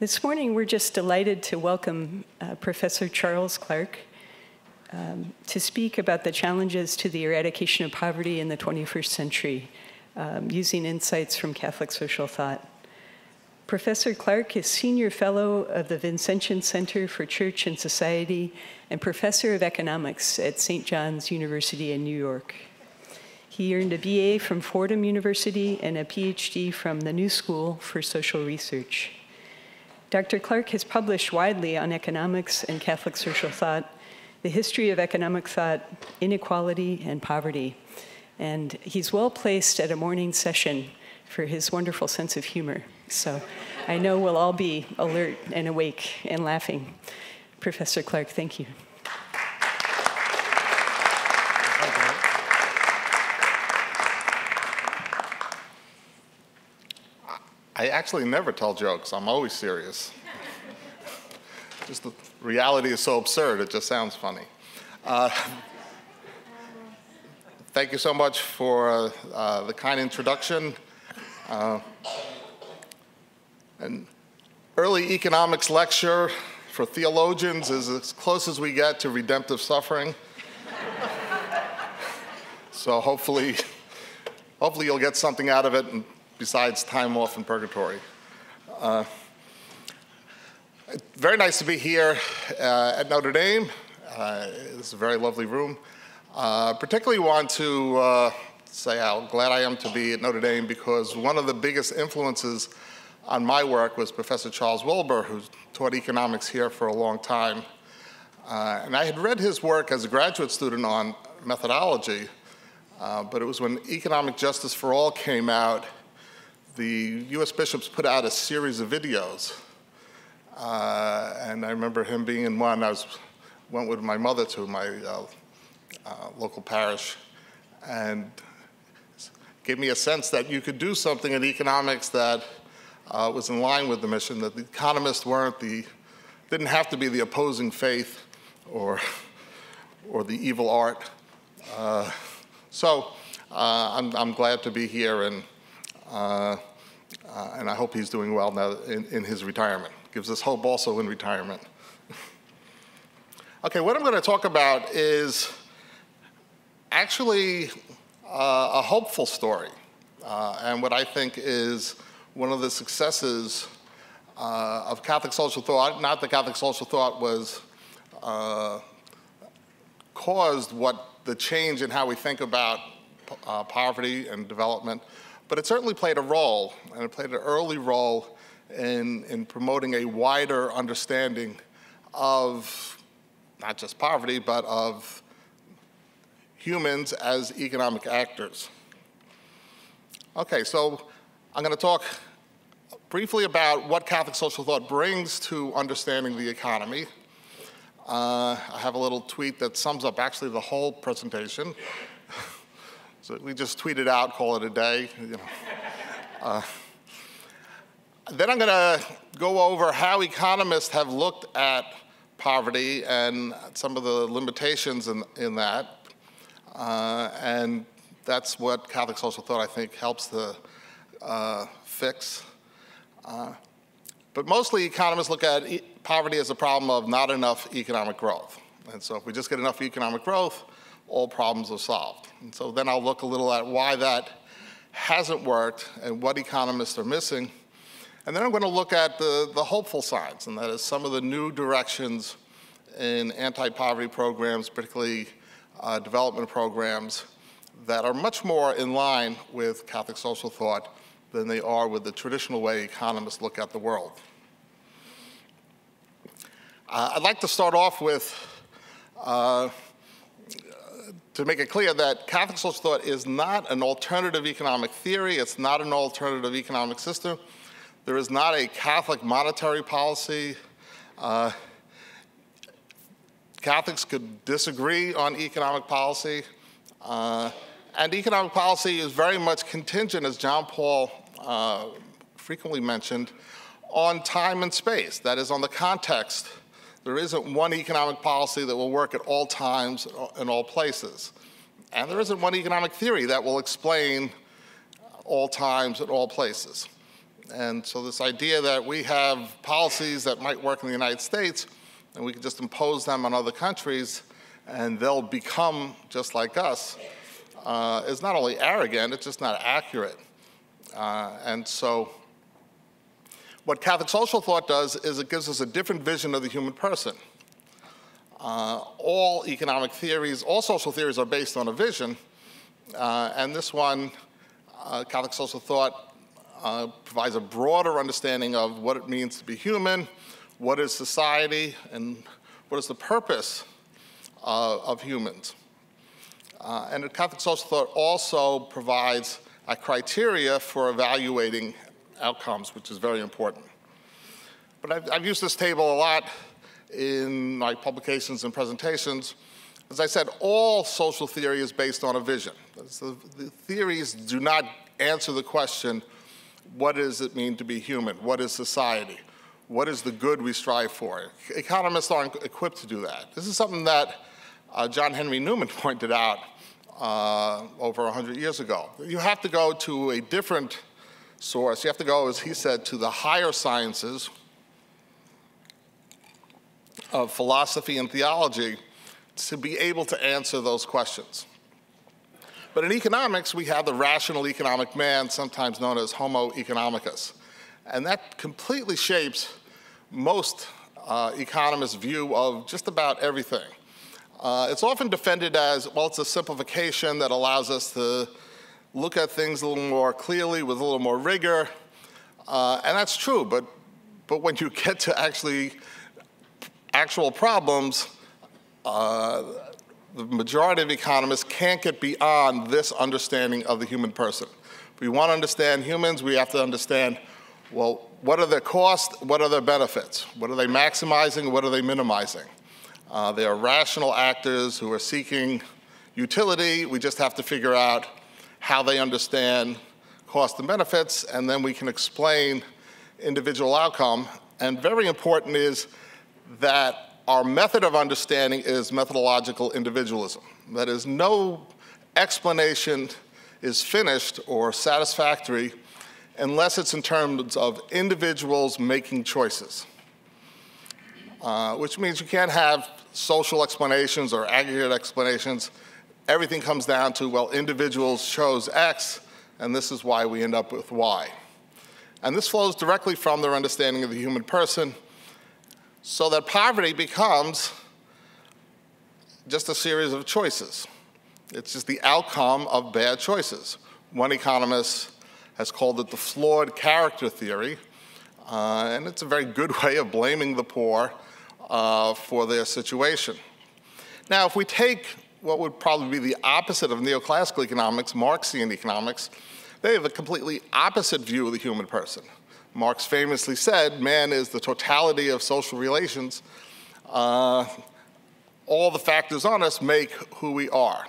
This morning, we're just delighted to welcome uh, Professor Charles Clark um, to speak about the challenges to the eradication of poverty in the 21st century um, using insights from Catholic social thought. Professor Clark is Senior Fellow of the Vincentian Center for Church and Society and Professor of Economics at St. John's University in New York. He earned a BA from Fordham University and a PhD from the New School for Social Research. Dr. Clark has published widely on economics and Catholic social thought, the history of economic thought, inequality, and poverty. And he's well placed at a morning session for his wonderful sense of humor. So I know we'll all be alert and awake and laughing. Professor Clark, thank you. I actually never tell jokes. I'm always serious. just the reality is so absurd, it just sounds funny. Uh, thank you so much for uh, the kind introduction. Uh, an early economics lecture for theologians is as close as we get to redemptive suffering. so hopefully, hopefully you'll get something out of it besides time off in purgatory. Uh, very nice to be here uh, at Notre Dame. Uh, this is a very lovely room. Uh, particularly want to uh, say how glad I am to be at Notre Dame because one of the biggest influences on my work was Professor Charles Wilber, who taught economics here for a long time. Uh, and I had read his work as a graduate student on methodology, but it was when Economic Justice for All came out the U.S. bishops put out a series of videos. Uh, and I remember him being in one. I was, went with my mother to my uh, uh, local parish and gave me a sense that you could do something in economics that uh, was in line with the mission, that the economists weren't the, didn't have to be the opposing faith or, or the evil art. Uh, so uh, I'm, I'm glad to be here and and I hope he's doing well now in, in his retirement. Gives us hope also in retirement. okay, what I'm going to talk about is actually uh, a hopeful story, uh, and what I think is one of the successes uh, of Catholic social thought. Not that Catholic social thought was uh, caused what the change in how we think about uh, poverty and development, but it certainly played a role, and it played an early role in, in promoting a wider understanding of not just poverty, but of humans as economic actors. Okay, so I'm going to talk briefly about what Catholic social thought brings to understanding the economy. Uh, I have a little tweet that sums up actually the whole presentation. So we just tweet it out, call it a day. You know. uh, then I'm going to go over how economists have looked at poverty and some of the limitations in, in that. Uh, and that's what Catholic social thought, I think, helps to uh, fix. Uh, but mostly economists look at e poverty as a problem of not enough economic growth. And so if we just get enough economic growth, all problems are solved. And so then I'll look a little at why that hasn't worked and what economists are missing. And then I'm going to look at the, the hopeful signs, and that is some of the new directions in anti-poverty programs, particularly uh, development programs, that are much more in line with Catholic social thought than they are with the traditional way economists look at the world. Uh, I'd like to start off with uh, to make it clear that Catholic social thought is not an alternative economic theory, it's not an alternative economic system. There is not a Catholic monetary policy. Uh, Catholics could disagree on economic policy. Uh, and economic policy is very much contingent, as John Paul uh, frequently mentioned, on time and space. That is, on the context there isn't one economic policy that will work at all times in all places. And there isn't one economic theory that will explain all times at all places. And so this idea that we have policies that might work in the United States and we can just impose them on other countries and they'll become just like us uh, is not only arrogant, it's just not accurate. Uh, and so what Catholic social thought does is it gives us a different vision of the human person. Uh, all economic theories, all social theories are based on a vision, uh, and this one, uh, Catholic social thought, uh, provides a broader understanding of what it means to be human, what is society, and what is the purpose uh, of humans. Uh, and Catholic social thought also provides a criteria for evaluating outcomes, which is very important. But I've, I've used this table a lot in my publications and presentations. As I said, all social theory is based on a vision. So the theories do not answer the question, what does it mean to be human? What is society? What is the good we strive for? Economists aren't equipped to do that. This is something that uh, John Henry Newman pointed out uh, over 100 years ago. You have to go to a different source. You have to go, as he said, to the higher sciences of philosophy and theology to be able to answer those questions. But in economics, we have the rational economic man, sometimes known as Homo economicus. And that completely shapes most uh, economists' view of just about everything. Uh, it's often defended as, well, it's a simplification that allows us to look at things a little more clearly with a little more rigor. Uh, and that's true, but, but when you get to actually actual problems, uh, the majority of economists can't get beyond this understanding of the human person. If we want to understand humans, we have to understand, well, what are their costs, what are their benefits? What are they maximizing, what are they minimizing? Uh, they are rational actors who are seeking utility. We just have to figure out how they understand cost and benefits, and then we can explain individual outcome. And very important is that our method of understanding is methodological individualism. That is, no explanation is finished or satisfactory unless it's in terms of individuals making choices. Uh, which means you can't have social explanations or aggregate explanations. Everything comes down to, well, individuals chose X, and this is why we end up with Y. And this flows directly from their understanding of the human person, so that poverty becomes just a series of choices. It's just the outcome of bad choices. One economist has called it the flawed character theory, uh, and it's a very good way of blaming the poor uh, for their situation. Now, if we take what would probably be the opposite of neoclassical economics, Marxian economics, they have a completely opposite view of the human person. Marx famously said, man is the totality of social relations. Uh, all the factors on us make who we are.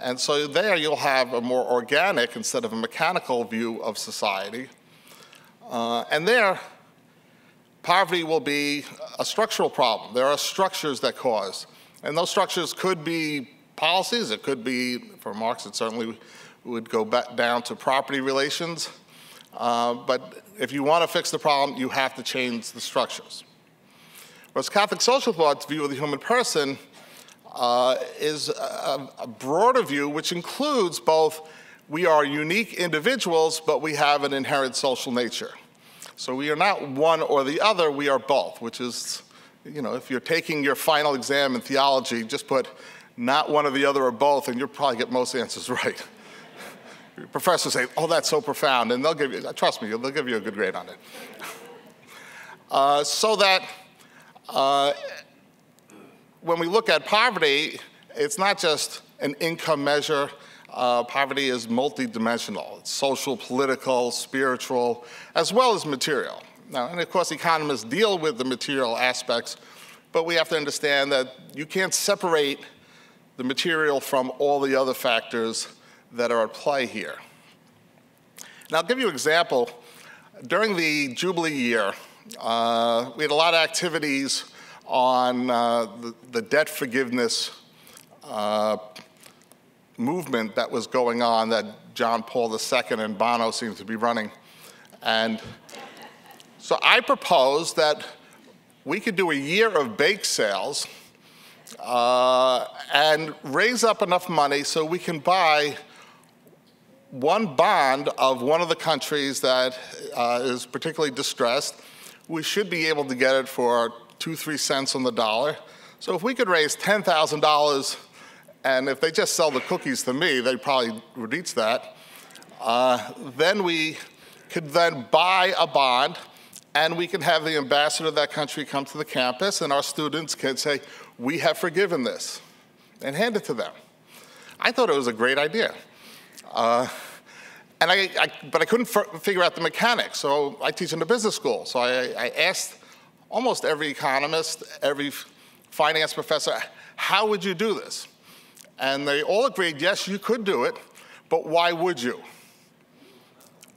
And so there you'll have a more organic instead of a mechanical view of society. Uh, and there, poverty will be a structural problem. There are structures that cause. And those structures could be policies. It could be, for Marx, it certainly would go back down to property relations. Uh, but if you want to fix the problem, you have to change the structures. Whereas Catholic social thought's view of the human person uh, is a, a broader view which includes both we are unique individuals, but we have an inherent social nature. So we are not one or the other, we are both, which is, you know, if you're taking your final exam in theology, just put not one or the other or both, and you'll probably get most answers right. Your professors say, oh, that's so profound, and they'll give you, trust me, they'll give you a good grade on it. Uh, so that uh, when we look at poverty, it's not just an income measure, uh, poverty is multidimensional. It's social, political, spiritual, as well as material. Now, and of course, economists deal with the material aspects, but we have to understand that you can't separate the material from all the other factors that are at play here. Now, I'll give you an example. During the Jubilee year, uh, we had a lot of activities on uh, the, the, debt forgiveness uh, movement that was going on that John Paul II and Bono seemed to be running. And So I proposed that we could do a year of bake sales uh, and raise up enough money so we can buy one bond of one of the countries that uh, is particularly distressed. We should be able to get it for two, three cents on the dollar. So if we could raise $10,000, and if they just sell the cookies to me, they probably reach that, uh, then we could then buy a bond and we can have the ambassador of that country come to the campus and our students can say, we have forgiven this, and hand it to them. I thought it was a great idea. Uh, and I, I, but I couldn't figure out the mechanics, so I teach in the business school. So I, I asked almost every economist, every finance professor, how would you do this? And they all agreed, yes, you could do it, but why would you?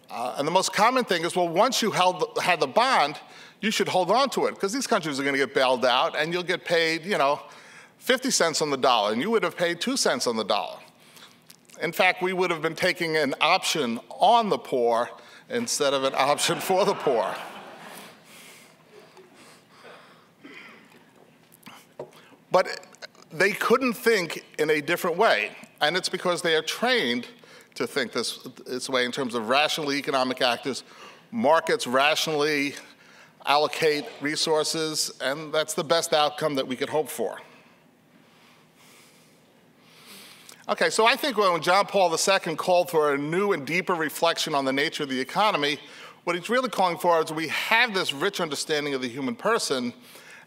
Uh, and the most common thing is, well, once you held, had the bond, you should hold on to it, because these countries are going to get bailed out, and you'll get paid, you know, 50 cents on the dollar, and you would have paid 2 cents on the dollar. In fact, we would have been taking an option on the poor instead of an option for the poor. But they couldn't think in a different way, and it's because they are trained to think this, this way in terms of rational economic actors. Markets rationally allocate resources, and that's the best outcome that we could hope for. Okay, so I think when John Paul II called for a new and deeper reflection on the nature of the economy, what he's really calling for is we have this rich understanding of the human person,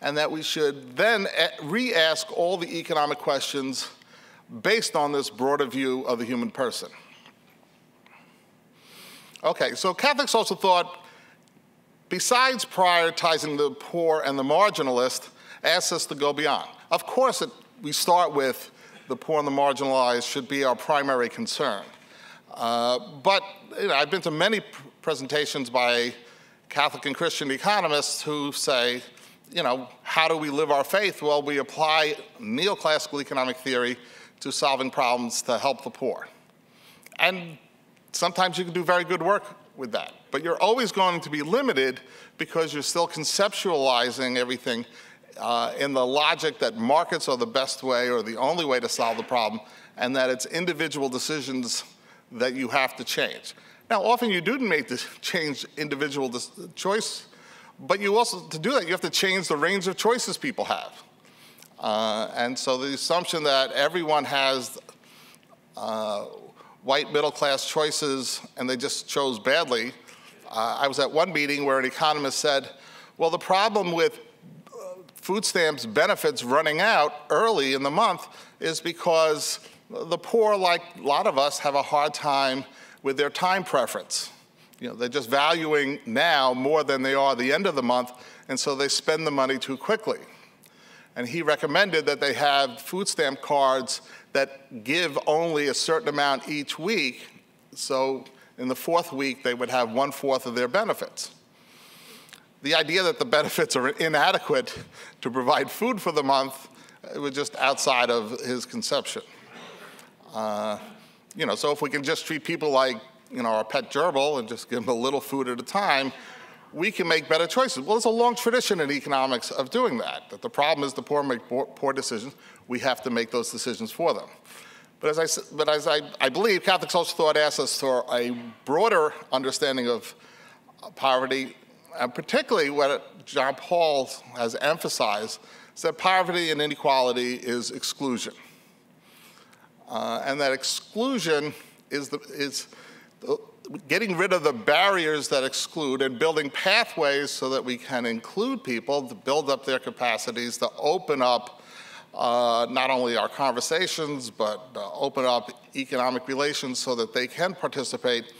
and that we should then re-ask all the economic questions based on this broader view of the human person. Okay, so Catholics also thought, besides prioritizing the poor and the marginalist, asks us to go beyond. Of course, it, we start with the poor and the marginalized should be our primary concern. Uh, but you know, I've been to many presentations by Catholic and Christian economists who say, you know, how do we live our faith? Well, we apply neoclassical economic theory to solving problems to help the poor. And sometimes you can do very good work with that. But you're always going to be limited because you're still conceptualizing everything uh, in the logic that markets are the best way or the only way to solve the problem, and that it's individual decisions that you have to change. Now, often you do make the change individual choice, but you also, to do that, you have to change the range of choices people have. Uh, and so the assumption that everyone has uh, white middle class choices and they just chose badly. Uh, I was at one meeting where an economist said, well, the problem with uh, food stamps benefits running out early in the month is because the poor, like a lot of us, have a hard time with their time preference. You know, they're just valuing now more than they are the end of the month, and so they spend the money too quickly. And he recommended that they have food stamp cards that give only a certain amount each week. So in the fourth week, they would have one fourth of their benefits. The idea that the benefits are inadequate to provide food for the month was just outside of his conception. Uh, you know, so if we can just treat people like, you know, our pet gerbil and just give them a little food at a time, we can make better choices. Well, there's a long tradition in economics of doing that, that the problem is the poor make poor decisions. We have to make those decisions for them. But as I, but as I, I believe, Catholic social thought asks us for a broader understanding of poverty, and particularly what John Paul has emphasized, is that poverty and inequality is exclusion. Uh, and that exclusion is, the, is the, getting rid of the barriers that exclude and building pathways so that we can include people to build up their capacities, to open up uh, not only our conversations, but uh, open up economic relations so that they can participate,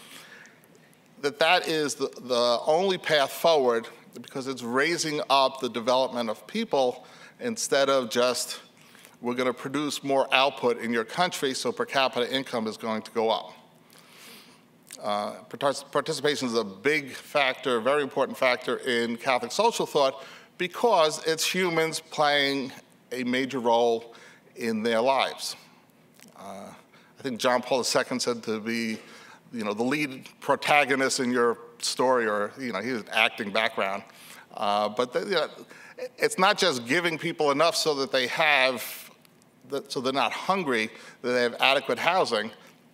that that is the, the only path forward because it's raising up the development of people instead of just we're going to produce more output in your country so per capita income is going to go up. Uh, participation is a big factor, very important factor in Catholic social thought because it's humans playing a major role in their lives. Uh, I think John Paul II said to be, you know, the lead protagonist in your story, or you know, he has an acting background. Uh, but you know, it's not just giving people enough so that they have, so they're not hungry, that they have adequate housing.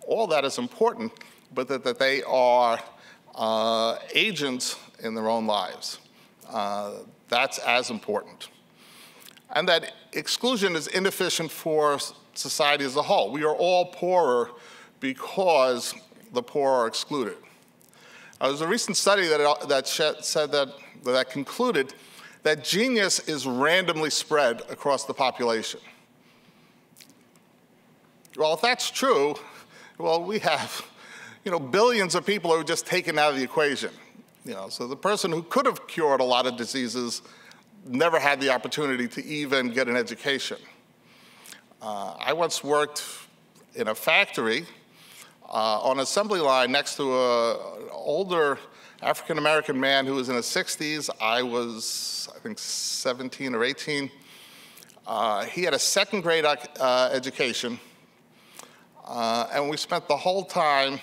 All that is important, but that, that they are uh, agents in their own lives. Uh, that's as important. And that exclusion is inefficient for society as a whole. We are all poorer because the poor are excluded. Uh, there's a recent study that, that said that, that concluded that genius is randomly spread across the population. Well, if that's true, well, we have, you know, billions of people who are just taken out of the equation. You know, so the person who could have cured a lot of diseases never had the opportunity to even get an education. Uh, I once worked in a factory uh, on an assembly line next to an older African American man who was in his 60s. I was, I think, 17 or 18. Uh, he had a second grade uh, education, uh, and we spent the whole time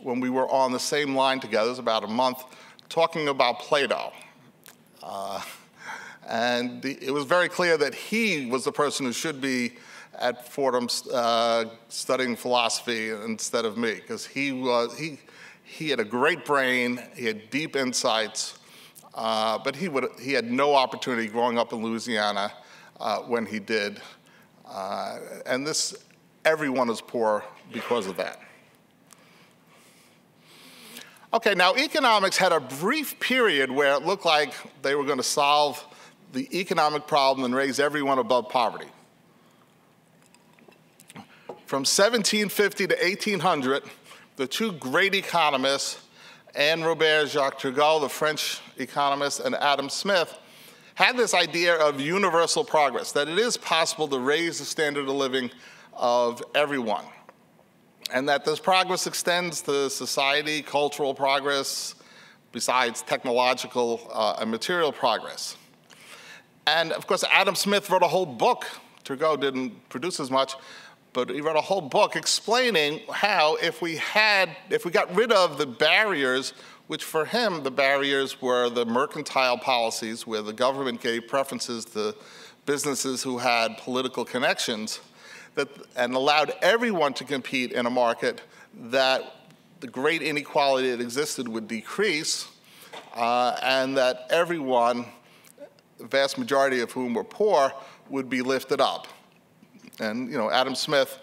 when we were on the same line together, it was about a month, talking about Plato. And it was very clear that he was the person who should be at Fordham uh, studying philosophy instead of me, because he was he he had a great brain, he had deep insights, uh, but he would he had no opportunity growing up in Louisiana uh, when he did, uh, and this everyone is poor because of that. Okay, now economics had a brief period where it looked like they were going to solve the economic problem and raise everyone above poverty. From 1750 to 1800, the two great economists, Anne Robert Jacques Turgot, the French economist, and Adam Smith, had this idea of universal progress, that it is possible to raise the standard of living of everyone, and that this progress extends to society, cultural progress, besides technological uh, and material progress. And of course, Adam Smith wrote a whole book. Turgot didn't produce as much, but he wrote a whole book explaining how if we had, if we got rid of the barriers, which for him, the barriers were the mercantile policies where the government gave preferences to businesses who had political connections, that, and allowed everyone to compete in a market that the great inequality that existed would decrease, uh, and that everyone, the vast majority of whom were poor, would be lifted up. And you know, Adam Smith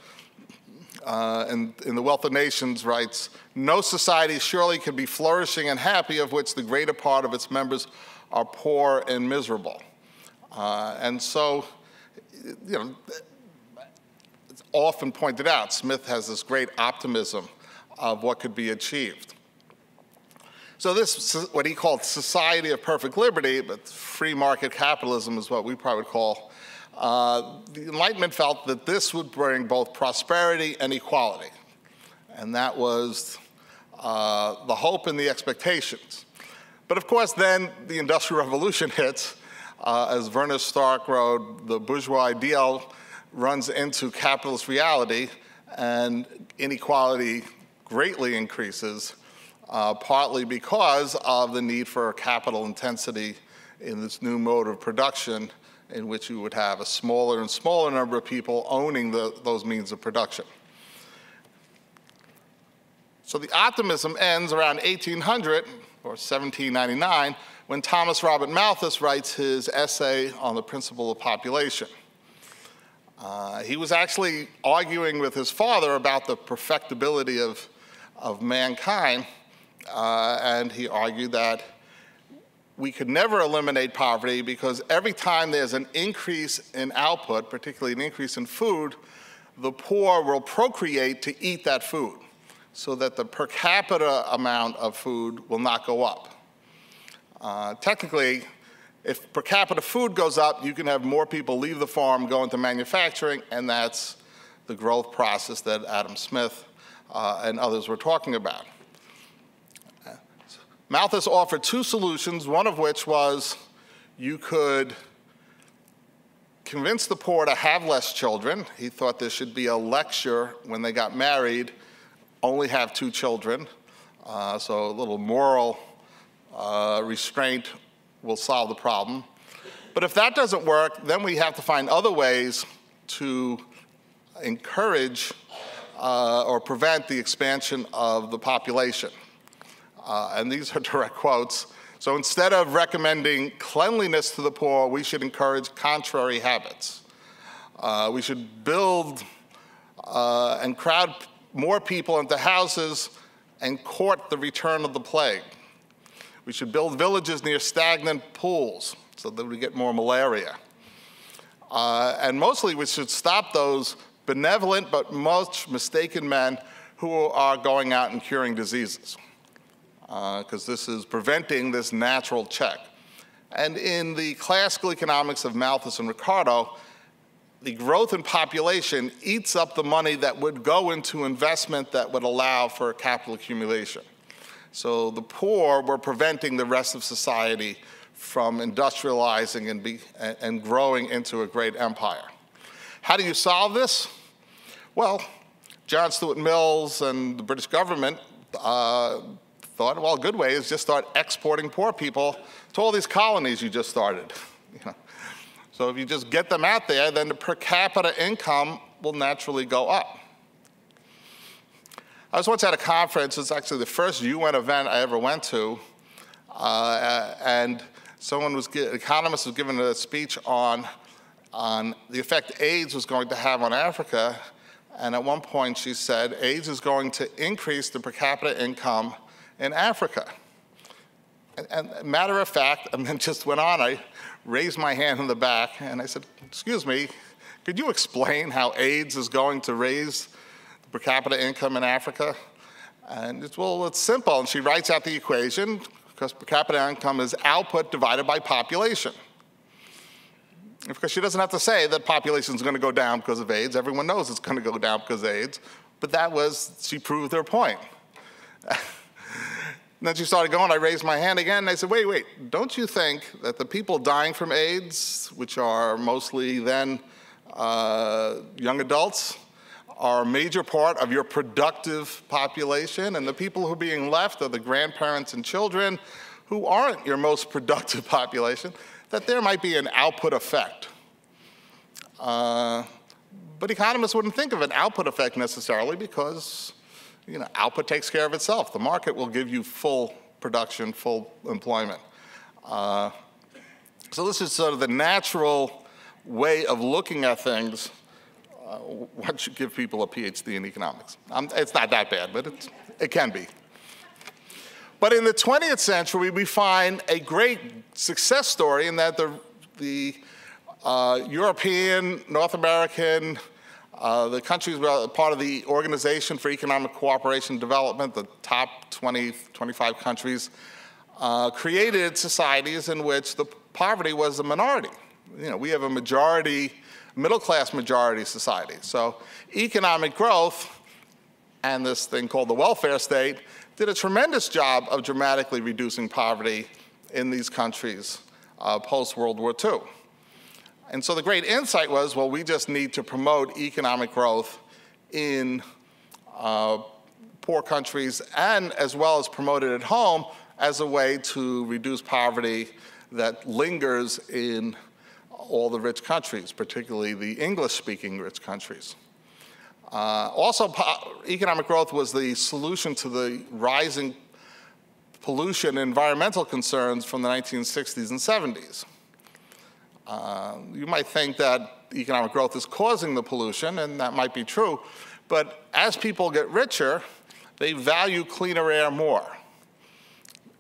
uh, in, in The Wealth of Nations writes, no society surely can be flourishing and happy of which the greater part of its members are poor and miserable. Uh, and so, you know, it's often pointed out, Smith has this great optimism of what could be achieved. So this, what he called society of perfect liberty, but free market capitalism is what we probably would call uh, the Enlightenment felt that this would bring both prosperity and equality. And that was uh, the hope and the expectations. But of course, then the Industrial Revolution hits. Uh, as Werner Stark wrote, the bourgeois ideal runs into capitalist reality, and inequality greatly increases, uh, partly because of the need for capital intensity in this new mode of production in which you would have a smaller and smaller number of people owning the, those means of production. So the optimism ends around 1800 or 1799 when Thomas Robert Malthus writes his essay on the principle of population. Uh, he was actually arguing with his father about the perfectibility of, of mankind, uh, and he argued that we could never eliminate poverty because every time there's an increase in output, particularly an increase in food, the poor will procreate to eat that food so that the per capita amount of food will not go up. Uh, technically, if per capita food goes up, you can have more people leave the farm, go into manufacturing, and that's the growth process that Adam Smith uh, and others were talking about. Malthus offered two solutions, one of which was you could convince the poor to have less children. He thought there should be a lecture when they got married, only have two children. Uh, so a little moral uh, restraint will solve the problem. But if that doesn't work, then we have to find other ways to encourage uh, or prevent the expansion of the population. Uh, and these are direct quotes. So instead of recommending cleanliness to the poor, we should encourage contrary habits. Uh, we should build uh, and crowd more people into houses and court the return of the plague. We should build villages near stagnant pools so that we get more malaria. Uh, and mostly we should stop those benevolent but much mistaken men who are going out and curing diseases because uh, this is preventing this natural check. And in the classical economics of Malthus and Ricardo, the growth in population eats up the money that would go into investment that would allow for capital accumulation. So the poor were preventing the rest of society from industrializing and, be, and growing into a great empire. How do you solve this? Well, John Stuart Mills and the British government uh, thought, well, a good way is just start exporting poor people to all these colonies you just started. You know? So if you just get them out there, then the per capita income will naturally go up. I was once at a conference, it's actually the first UN event I ever went to, uh, and someone was, an economist was giving a speech on, on the effect AIDS was going to have on Africa, and at one point she said, AIDS is going to increase the per capita income in Africa. And, and matter of fact, and then just went on, I raised my hand in the back and I said, Excuse me, could you explain how AIDS is going to raise the per capita income in Africa? And it's, well, it's simple. And she writes out the equation because per capita income is output divided by population. Because she doesn't have to say that population is going to go down because of AIDS. Everyone knows it's going to go down because of AIDS. But that was, she proved her point. And then she started going. I raised my hand again, and I said, wait, wait, don't you think that the people dying from AIDS, which are mostly then uh, young adults, are a major part of your productive population, and the people who are being left are the grandparents and children who aren't your most productive population, that there might be an output effect. Uh, but economists wouldn't think of an output effect necessarily because you know, output takes care of itself. The market will give you full production, full employment. Uh, so this is sort of the natural way of looking at things uh, once you give people a PhD in economics. Um, it's not that bad, but it can be. But in the 20th century, we find a great success story in that the, the uh, European, North American, uh, the countries were part of the Organization for Economic Cooperation and Development, the top 20, 25 countries, uh, created societies in which the poverty was a minority. You know, we have a majority, middle class majority society. So economic growth and this thing called the welfare state did a tremendous job of dramatically reducing poverty in these countries uh, post World War II. And so the great insight was, well, we just need to promote economic growth in uh, poor countries and as well as promote it at home as a way to reduce poverty that lingers in all the rich countries, particularly the English-speaking rich countries. Uh, also, economic growth was the solution to the rising pollution and environmental concerns from the 1960s and 70s. Uh, you might think that economic growth is causing the pollution, and that might be true. But as people get richer, they value cleaner air more.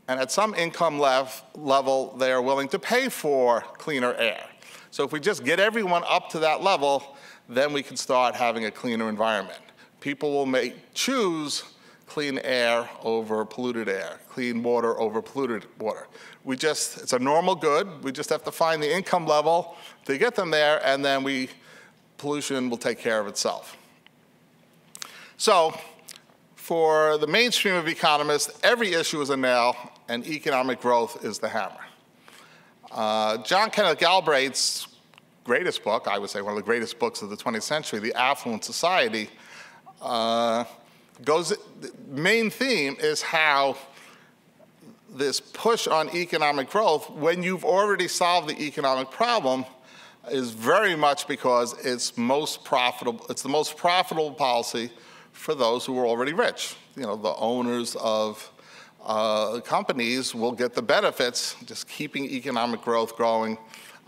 And at some income lev level, they are willing to pay for cleaner air. So if we just get everyone up to that level, then we can start having a cleaner environment. People will choose clean air over polluted air, clean water over polluted water. We just, it's a normal good. We just have to find the income level to get them there, and then we, pollution will take care of itself. So, for the mainstream of economists, every issue is a nail, and economic growth is the hammer. Uh, John Kenneth Galbraith's greatest book, I would say one of the greatest books of the 20th century, The Affluent Society, uh, goes, the main theme is how this push on economic growth when you've already solved the economic problem is very much because it's most profitable, it's the most profitable policy for those who are already rich. You know, the owners of uh, companies will get the benefits. Just keeping economic growth growing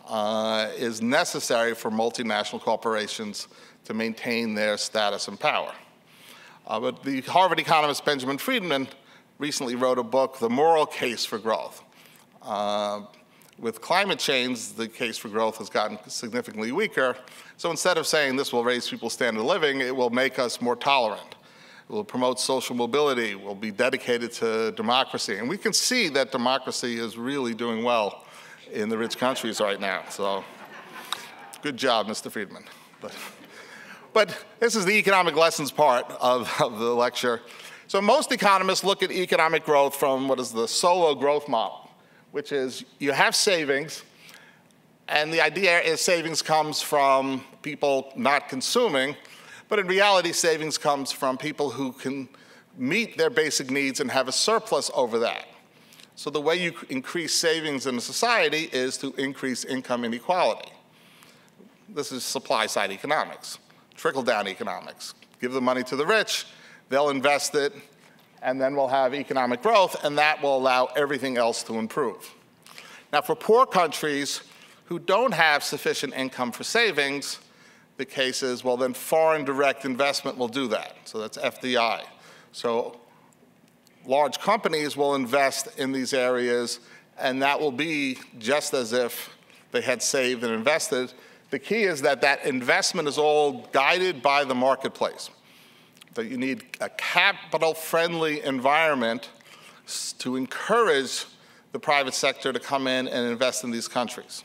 uh, is necessary for multinational corporations to maintain their status and power. Uh, but the Harvard economist Benjamin Friedman recently wrote a book, The Moral Case for Growth. Uh, with climate change, the case for growth has gotten significantly weaker. So instead of saying this will raise people's standard of living, it will make us more tolerant. It will promote social mobility. We'll be dedicated to democracy. And we can see that democracy is really doing well in the rich countries right now. So good job, Mr. Friedman. But, but this is the economic lessons part of, of the lecture. So most economists look at economic growth from what is the Solow growth model, which is you have savings, and the idea is savings comes from people not consuming, but in reality, savings comes from people who can meet their basic needs and have a surplus over that. So the way you increase savings in a society is to increase income inequality. This is supply side economics, trickle down economics. Give the money to the rich, they'll invest it, and then we'll have economic growth, and that will allow everything else to improve. Now, for poor countries who don't have sufficient income for savings, the case is, well, then foreign direct investment will do that. So that's FDI. So large companies will invest in these areas, and that will be just as if they had saved and invested. The key is that that investment is all guided by the marketplace. That you need a capital-friendly environment to encourage the private sector to come in and invest in these countries.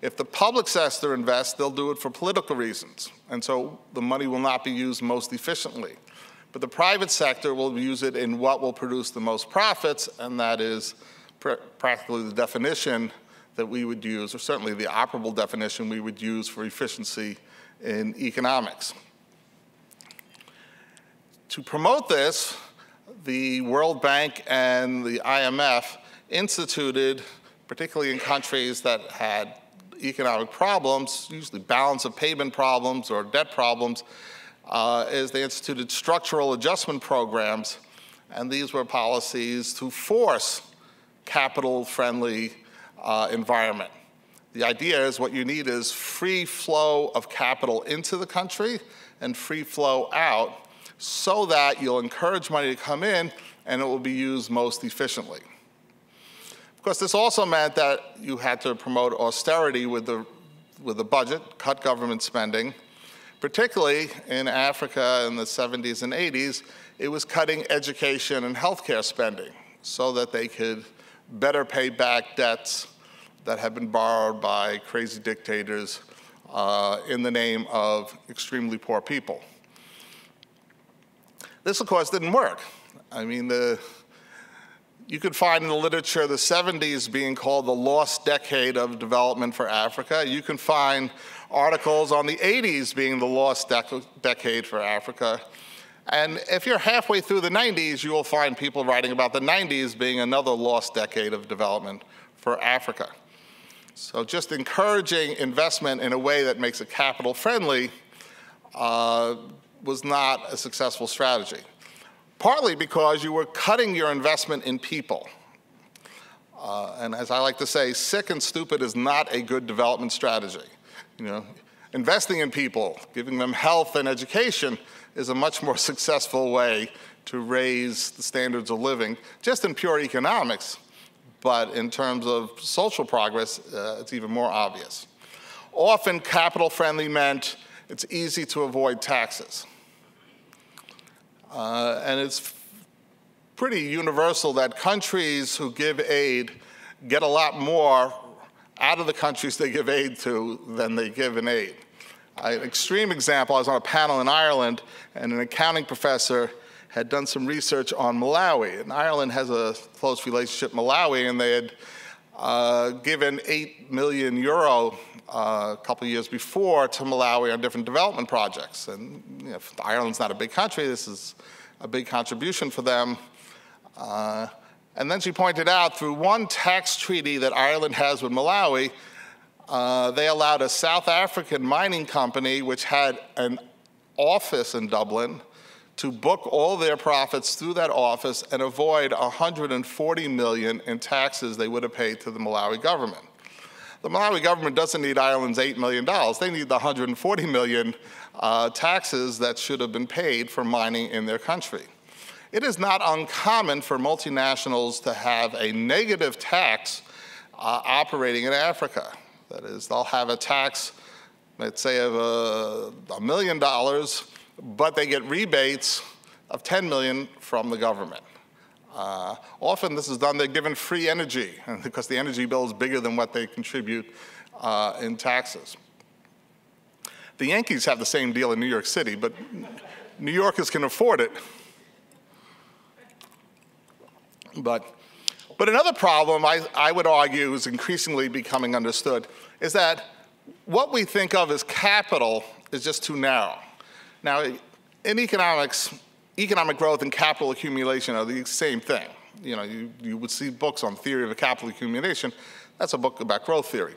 If the public sector invests, they'll do it for political reasons, and so the money will not be used most efficiently. But the private sector will use it in what will produce the most profits, and that is pr practically the definition that we would use, or certainly the operable definition we would use for efficiency in economics. To promote this, the World Bank and the IMF instituted, particularly in countries that had economic problems, usually balance of payment problems or debt problems, uh, is they instituted structural adjustment programs, and these were policies to force capital-friendly uh, environment. The idea is what you need is free flow of capital into the country and free flow out so that you'll encourage money to come in and it will be used most efficiently. Of course, this also meant that you had to promote austerity with the, with the budget, cut government spending, Particularly in Africa in the 70s and 80s, it was cutting education and healthcare spending so that they could better pay back debts that have been borrowed by crazy dictators uh, in the name of extremely poor people. This, of course, didn't work. I mean, the, you could find in the literature the 70s being called the lost decade of development for Africa. You can find articles on the 80s being the lost dec decade for Africa. And if you're halfway through the 90s, you will find people writing about the 90s being another lost decade of development for Africa. So just encouraging investment in a way that makes it capital friendly uh, was not a successful strategy. Partly because you were cutting your investment in people. Uh, and as I like to say, sick and stupid is not a good development strategy. You know, investing in people, giving them health and education is a much more successful way to raise the standards of living, just in pure economics, but in terms of social progress, uh, it's even more obvious. Often capital friendly meant it's easy to avoid taxes. Uh, and it's pretty universal that countries who give aid get a lot more out of the countries they give aid to than they give in aid. An extreme example, I was on a panel in Ireland and an accounting professor had done some research on Malawi. And Ireland has a close relationship with Malawi and they had uh, given 8 million euro uh, a couple of years before to Malawi on different development projects. And you know, Ireland's not a big country, this is a big contribution for them. Uh, And then she pointed out through one tax treaty that Ireland has with Malawi, uh, they allowed a South African mining company, which had an office in Dublin, to book all their profits through that office and avoid 140 million in taxes they would have paid to the Malawi government. The Malawi government doesn't need Ireland's $8 million. They need the 140 million uh, taxes that should have been paid for mining in their country. It is not uncommon for multinationals to have a negative tax uh, operating in Africa. That is, they'll have a tax, let's say, of a, a million dollars, but they get rebates of 10 million from the government. Uh, often this is done, they're given free energy because the energy bill is bigger than what they contribute uh, in taxes. The Yankees have the same deal in New York City, but New Yorkers can afford it. But, but another problem I, I would argue is increasingly becoming understood is that what we think of as capital is just too narrow. Now, in economics, economic growth and capital accumulation are the same thing. You know, you, you would see books on theory of capital accumulation. That's a book about growth theory.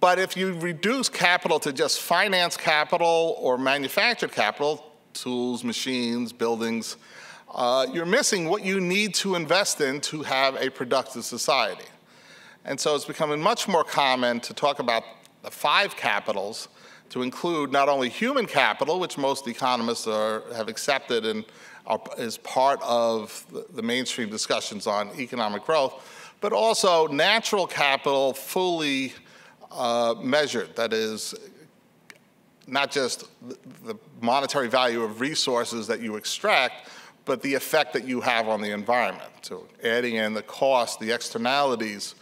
But if you reduce capital to just finance capital or manufactured capital, tools, machines, buildings, uh, you're missing what you need to invest in to have a productive society. And so it's becoming much more common to talk about the five capitals to include not only human capital, which most economists are, have accepted and are, is part of the, the mainstream discussions on economic growth, but also natural capital fully uh, measured. That is, not just the monetary value of resources that you extract, but the effect that you have on the environment. So adding in the cost, the externalities,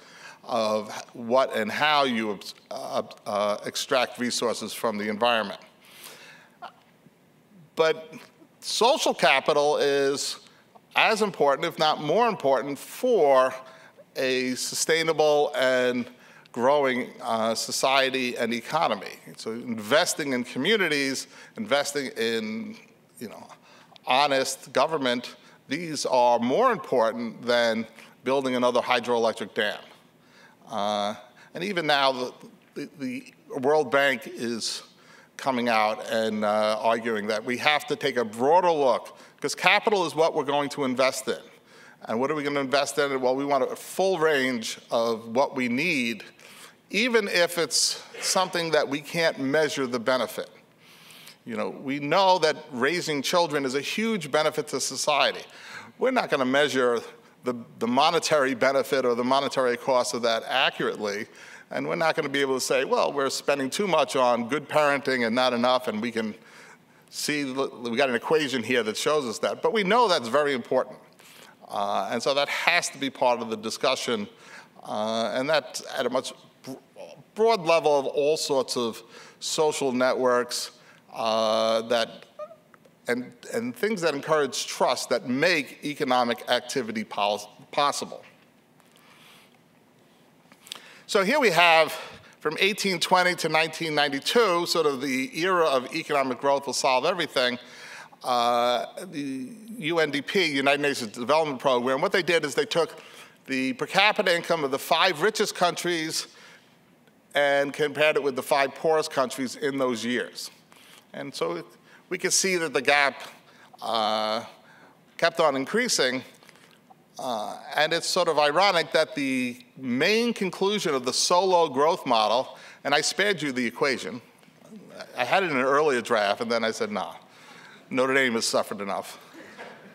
of what and how you uh, uh, extract resources from the environment. But social capital is as important, if not more important, for a sustainable and growing uh, society and economy. So investing in communities, investing in you know, honest government, these are more important than building another hydroelectric dam. Uh, and even now, the, the, the, World Bank is coming out and uh, arguing that we have to take a broader look, because capital is what we're going to invest in. And what are we going to invest in? Well, we want a full range of what we need, even if it's something that we can't measure the benefit. You know, we know that raising children is a huge benefit to society. We're not going to measure the, the monetary benefit or the monetary cost of that accurately. And we're not going to be able to say, well, we're spending too much on good parenting and not enough, and we can see, we got an equation here that shows us that. But we know that's very important. Uh, and so that has to be part of the discussion. Uh, and that's at a much broad level of all sorts of social networks uh, that and, and things that encourage trust that make economic activity possible. So here we have from 1820 to 1992, sort of the era of economic growth will solve everything. Uh, the UNDP, United Nations Development Program, what they did is they took the per capita income of the five richest countries and compared it with the five poorest countries in those years. And so we could see that the gap uh, kept on increasing. Uh, and it's sort of ironic that the main conclusion of the Solow growth model, and I spared you the equation. I had it in an earlier draft, and then I said, nah, Notre Dame has suffered enough.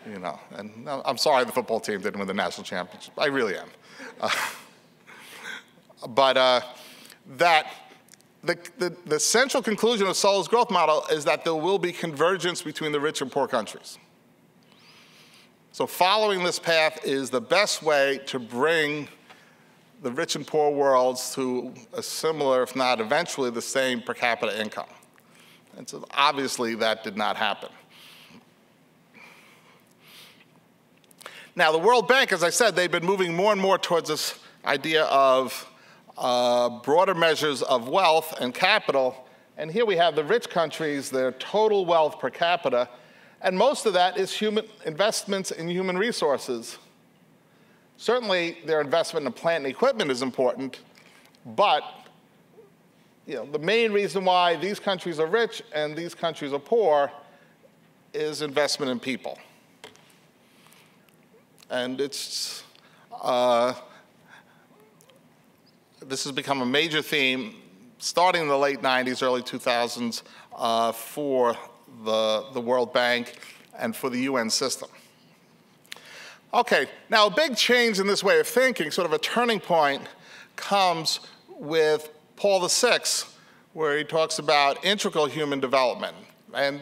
You know, and I'm sorry the football team didn't win the national championship. I really am. Uh, but that the, the, the, central conclusion of Solow's growth model is that there will be convergence between the rich and poor countries. So following this path is the best way to bring the rich and poor worlds to a similar, if not eventually the same per capita income. And so obviously that did not happen. Now the World Bank, as I said, they've been moving more and more towards this idea of uh, broader measures of wealth and capital. And here we have the rich countries, their total wealth per capita, and most of that is human investments in human resources. Certainly, their investment in plant and equipment is important, but you know, the main reason why these countries are rich and these countries are poor is investment in people. And it's, uh, this has become a major theme starting in the late 90s, early 2000s uh, for the, the World Bank and for the UN system. Okay, now a big change in this way of thinking, sort of a turning point, comes with Paul VI, where he talks about integral human development. And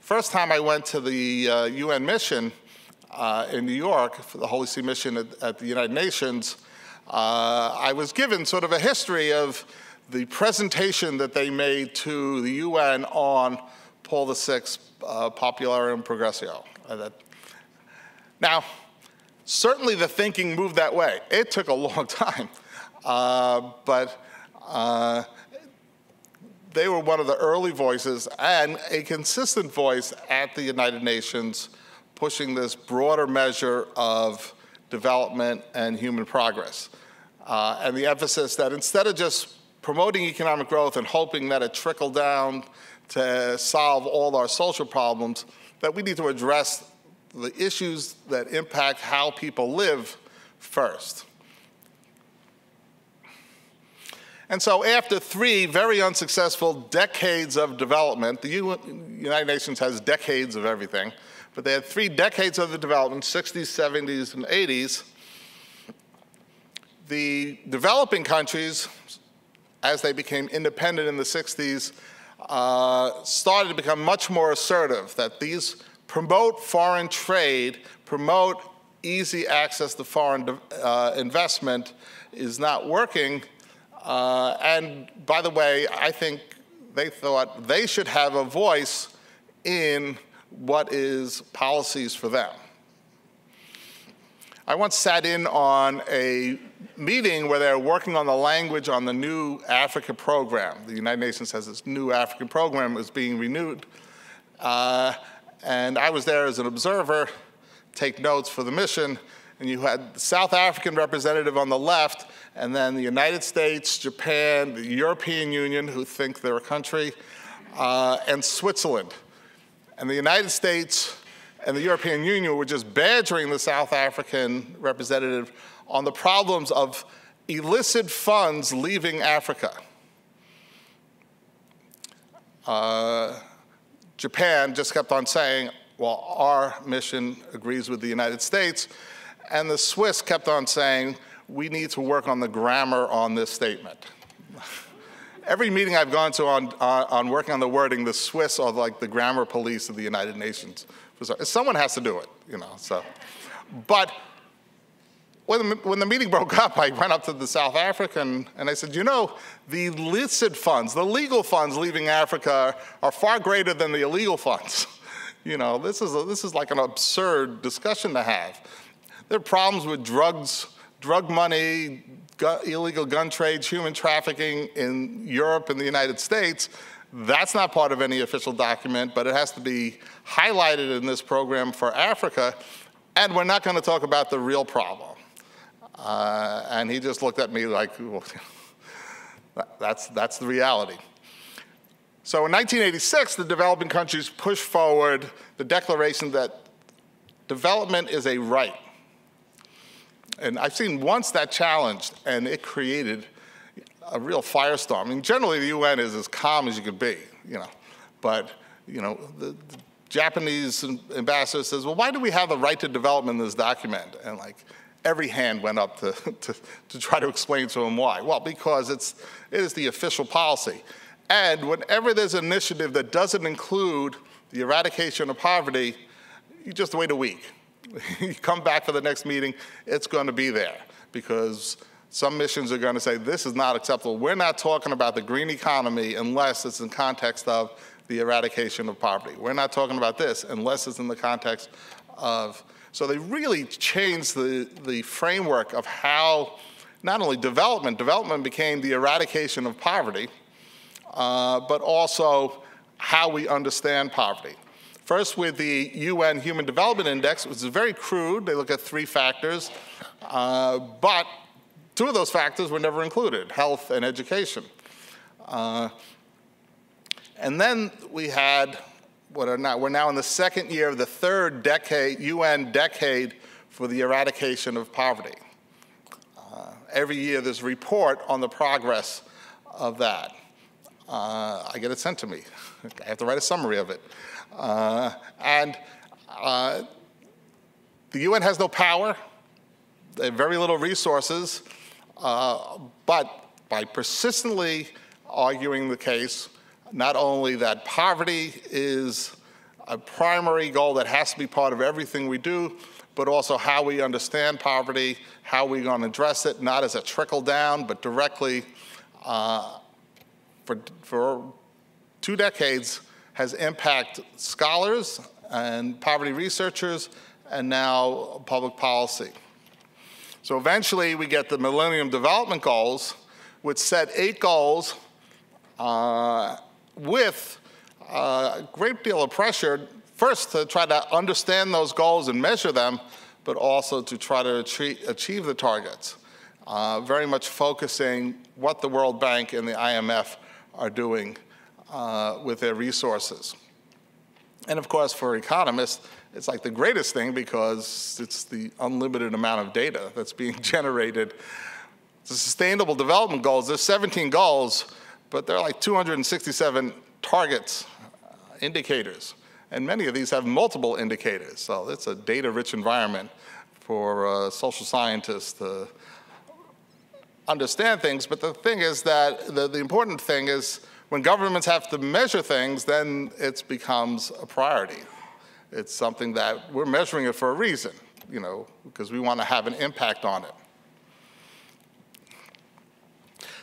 first time I went to the uh, UN mission uh, in New York for the Holy See mission at, at the United Nations, uh, I was given sort of a history of the presentation that they made to the UN on Paul VI, uh, Populorum Progressio. Now, certainly the thinking moved that way. It took a long time, uh, but uh, they were one of the early voices and a consistent voice at the United Nations pushing this broader measure of development and human progress. Uh, and the emphasis that instead of just promoting economic growth and hoping that it trickled down to solve all our social problems, that we need to address the issues that impact how people live first. And so after three very unsuccessful decades of development, the United Nations has decades of everything, but they had three decades of the development, 60s, 70s, and 80s. The developing countries, as they became independent in the 60s, uh, started to become much more assertive that these promote foreign trade, promote easy access to foreign uh, investment is not working. Uh, and by the way, I think they thought they should have a voice in what is policies for them. I once sat in on a meeting where they were working on the language on the new Africa program. The United Nations has this new African program is being renewed. Uh, and I was there as an observer, take notes for the mission, and you had the South African representative on the left, and then the United States, Japan, the European Union, who think they're a country, uh, and Switzerland. And the United States and the European Union were just badgering the South African representative on the problems of illicit funds leaving Africa. Uh, Japan just kept on saying, well, our mission agrees with the United States. And the Swiss kept on saying, we need to work on the grammar on this statement. Every meeting I've gone to on, on, on, working on the wording, the Swiss are like the grammar police of the United Nations. Uh, someone has to do it, you know, so. But when the, when the meeting broke up, I went up to the South African and I said, you know, the illicit funds, the legal funds leaving Africa are far greater than the illegal funds. you know, this is, a, this is like an absurd discussion to have. There are problems with drugs, drug money, illegal gun trades, human trafficking in Europe and the United States. That's not part of any official document, but it has to be highlighted in this program for Africa. And we're not going to talk about the real problem. Uh, and he just looked at me like, well, that's, that's the reality. So in 1986, the developing countries pushed forward the declaration that development is a right. And I've seen once that challenged, and it created a real firestorm. I mean, generally the UN is as calm as you could be, you know, but you know, the, the Japanese ambassador says, well, why do we have the right to development in this document? And like, every hand went up to, to, to try to explain to him why. Well, because it's, it is the official policy. And whenever there's an initiative that doesn't include the eradication of poverty, you just wait a week. You come back for the next meeting, it's going to be there because some missions are going to say, this is not acceptable. We're not talking about the green economy unless it's in context of the eradication of poverty. We're not talking about this unless it's in the context of so they really changed the, the framework of how not only development, development became the eradication of poverty, uh, but also how we understand poverty. First with the UN Human Development Index, which is very crude. They look at three factors, Uh, but two of those factors were never included, health and education. Uh, and then we had what are now, we're now in the second year of the third decade, UN decade for the eradication of poverty. Uh, every year there's a report on the progress of that. Uh, I get it sent to me. I have to write a summary of it. Uh, and uh, the UN has no power, very little resources, uh, but by persistently arguing the case, not only that poverty is a primary goal that has to be part of everything we do, but also how we understand poverty, how we're going to address it, not as a trickle down, but directly uh, for, for two decades has impacted scholars and poverty researchers and now public policy. So eventually we get the Millennium Development Goals, which set eight goals uh, with a great deal of pressure, first to try to understand those goals and measure them, but also to try to achieve the targets. Uh, very much focusing what the World Bank and the IMF are doing uh, with their resources. And of course, for economists, it's like the greatest thing because it's the unlimited amount of data that's being generated. The Sustainable Development Goals, there's 17 goals, but there are like 267 targets, uh, indicators. And many of these have multiple indicators. So it's a data-rich environment for uh, social scientists to understand things. But the thing is that the, the important thing is when governments have to measure things, then it becomes a priority. It's something that we're measuring it for a reason, you know, because we want to have an impact on it.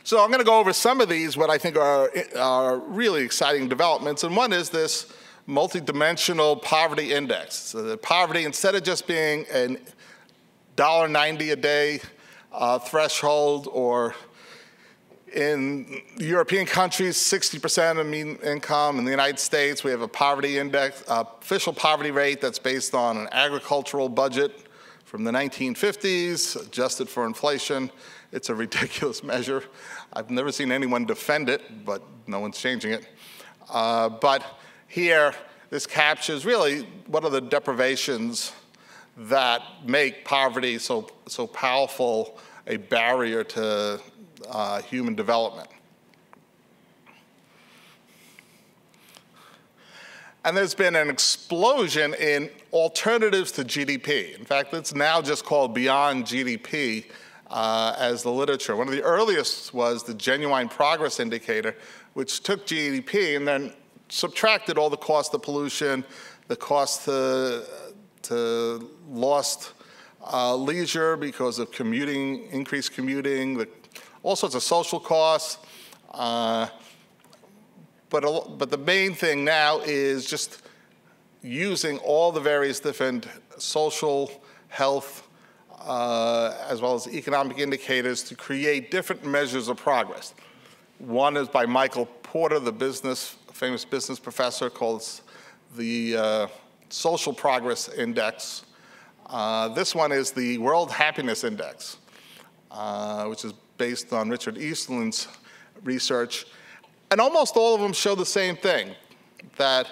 So I'm going to go over some of these, what I think are, are really exciting developments. And one is this multidimensional poverty index. So the poverty, instead of just being a $1.90 a day uh, threshold or in European countries, 60% of mean income. In the United States, we have a poverty index, uh, official poverty rate that's based on an agricultural budget from the 1950s, adjusted for inflation. It's a ridiculous measure. I've never seen anyone defend it, but no one's changing it. Uh, but here, this captures really what are the deprivations that make poverty so, so powerful a barrier to uh, human development. And there's been an explosion in alternatives to GDP. In fact, it's now just called beyond GDP uh, as the literature. One of the earliest was the Genuine Progress Indicator, which took GDP and then subtracted all the cost of pollution, the cost to, to lost uh, leisure because of commuting, increased commuting, the, all sorts of social costs. Uh, but, but the main thing now is just using all the various different social, health, uh, as well as economic indicators to create different measures of progress. One is by Michael Porter, the business, famous business professor, calls the uh, Social Progress Index. Uh, this one is the World Happiness Index, uh, which is based on Richard Easterlin's research. And almost all of them show the same thing, that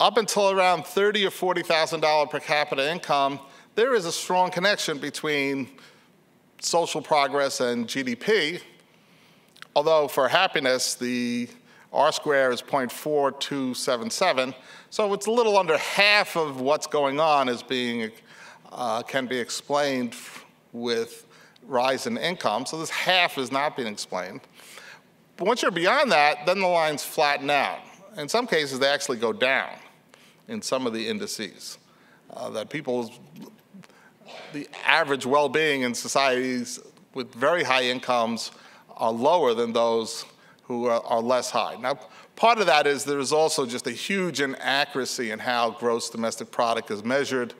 up until around 30 or $40,000 per capita income, there is a strong connection between social progress and GDP, although for happiness, the R square is 0.4277, so it's a little under half of what's going on is being, uh, can be explained with rise in income, so this half is not being explained. But once you're beyond that, then the lines flatten out. In some cases, they actually go down in some of the indices. Uh, that people's the average well-being in societies with very high incomes are lower than those who are, are, less high. Now, part of that is there's also just a huge inaccuracy in how gross domestic product is measured.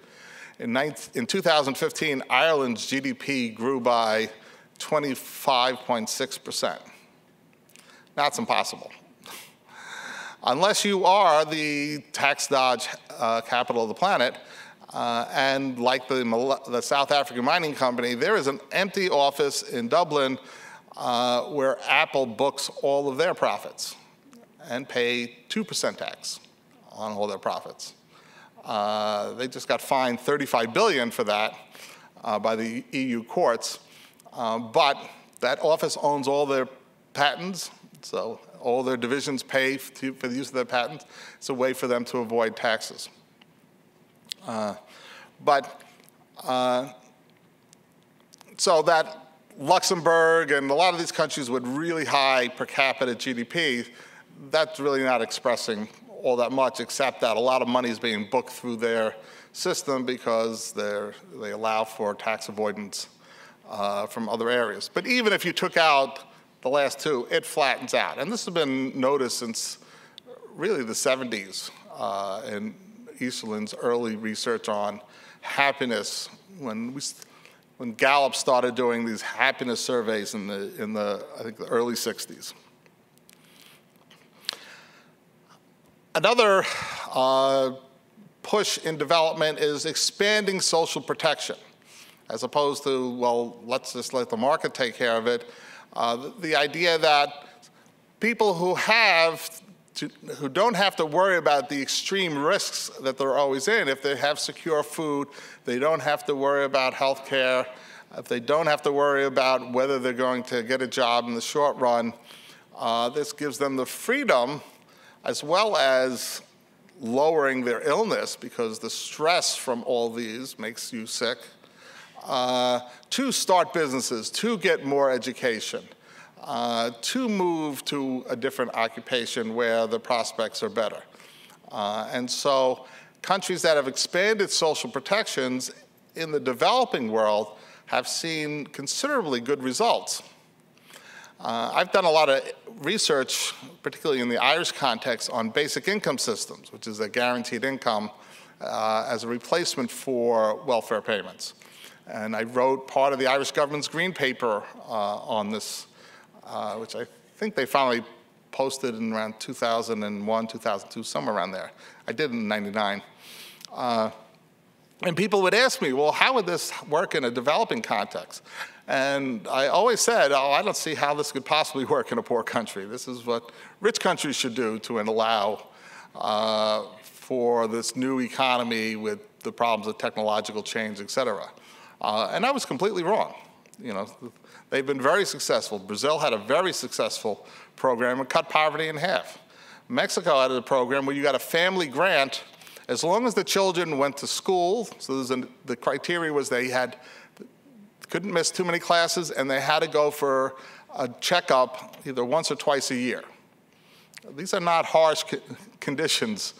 In, 19, in 2015, Ireland's GDP grew by 25.6%. That's impossible. Unless you are the tax dodge uh, capital of the planet, Uh, and like the, the, South African Mining Company, there is an empty office in Dublin uh, where Apple books all of their profits and pay 2% tax on all their profits. Uh, they just got fined 35 billion for that uh, by the EU courts. Uh, but that office owns all their patents, so all their divisions pay to, for the use of their patents. It's a way for them to avoid taxes. Uh, but uh, so that Luxembourg and a lot of these countries with really high per capita GDP, that's really not expressing all that much, except that a lot of money is being booked through their system because they allow for tax avoidance uh, from other areas. But even if you took out the last two, it flattens out. And this has been noticed since really the 70s uh, in Easterlin's early research on happiness when we, when Gallup started doing these happiness surveys in the, in the I think the early 60s. Another uh, push in development is expanding social protection, as opposed to, well, let's just let the market take care of it. Uh, the, the idea that people who have to, who don't have to worry about the extreme risks that they're always in. If they have secure food, they don't have to worry about health care. If they don't have to worry about whether they're going to get a job in the short run, uh, this gives them the freedom as well as lowering their illness because the stress from all these makes you sick, uh, to start businesses, to get more education uh, to move to a different occupation where the prospects are better. Uh, and so countries that have expanded social protections in the developing world have seen considerably good results. Uh, I've done a lot of research, particularly in the Irish context, on basic income systems, which is a guaranteed income uh, as a replacement for welfare payments. And I wrote part of the Irish government's green paper uh, on this uh, which I think they finally posted in around 2001, 2002, somewhere around there. I did in 99. And people would ask me, well, how would this work in a developing context? And I always said, oh, I don't see how this could possibly work in a poor country. This is what rich countries should do to allow uh, for this new economy with the problems of technological change, et cetera. Uh, and I was completely wrong. You know, They've been very successful. Brazil had a very successful program and cut poverty in half. Mexico had a program where you got a family grant as long as the children went to school. So an, the criteria was they had couldn't miss too many classes and they had to go for a checkup either once or twice a year. These are not harsh conditions.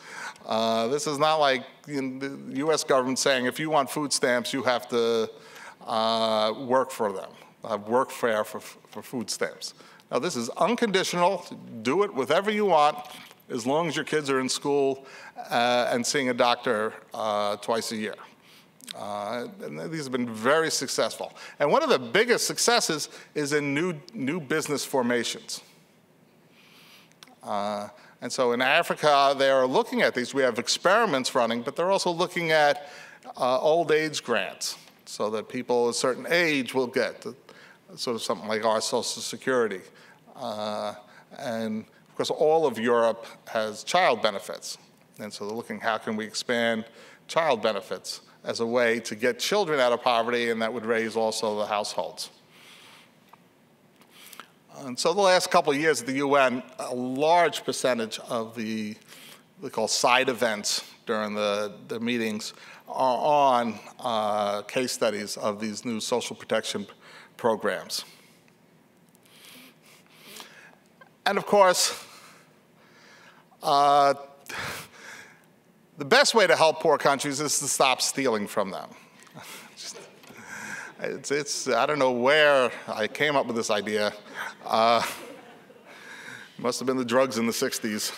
Uh, this is not like the U.S. government saying if you want food stamps, you have to uh, work for them have workfare for, for food stamps. Now this is unconditional, do it whatever you want, as long as your kids are in school uh, and seeing a doctor uh, twice a year. Uh, and these have been very successful. And one of the biggest successes is in new, new business formations. Uh, and so in Africa, they are looking at these. We have experiments running, but they're also looking at uh, old age grants so that people a certain age will get sort of something like our Social Security. Uh, and of course, all of Europe has child benefits. And so they're looking how can we expand child benefits as a way to get children out of poverty and that would raise also the households. And so the last couple of years at the UN, a large percentage of the, they call side events during the, the meetings are on uh, case studies of these new social protection programs. And of course, uh, the best way to help poor countries is to stop stealing from them. It's, it's, I don't know where I came up with this idea. Uh, must have been the drugs in the 60s.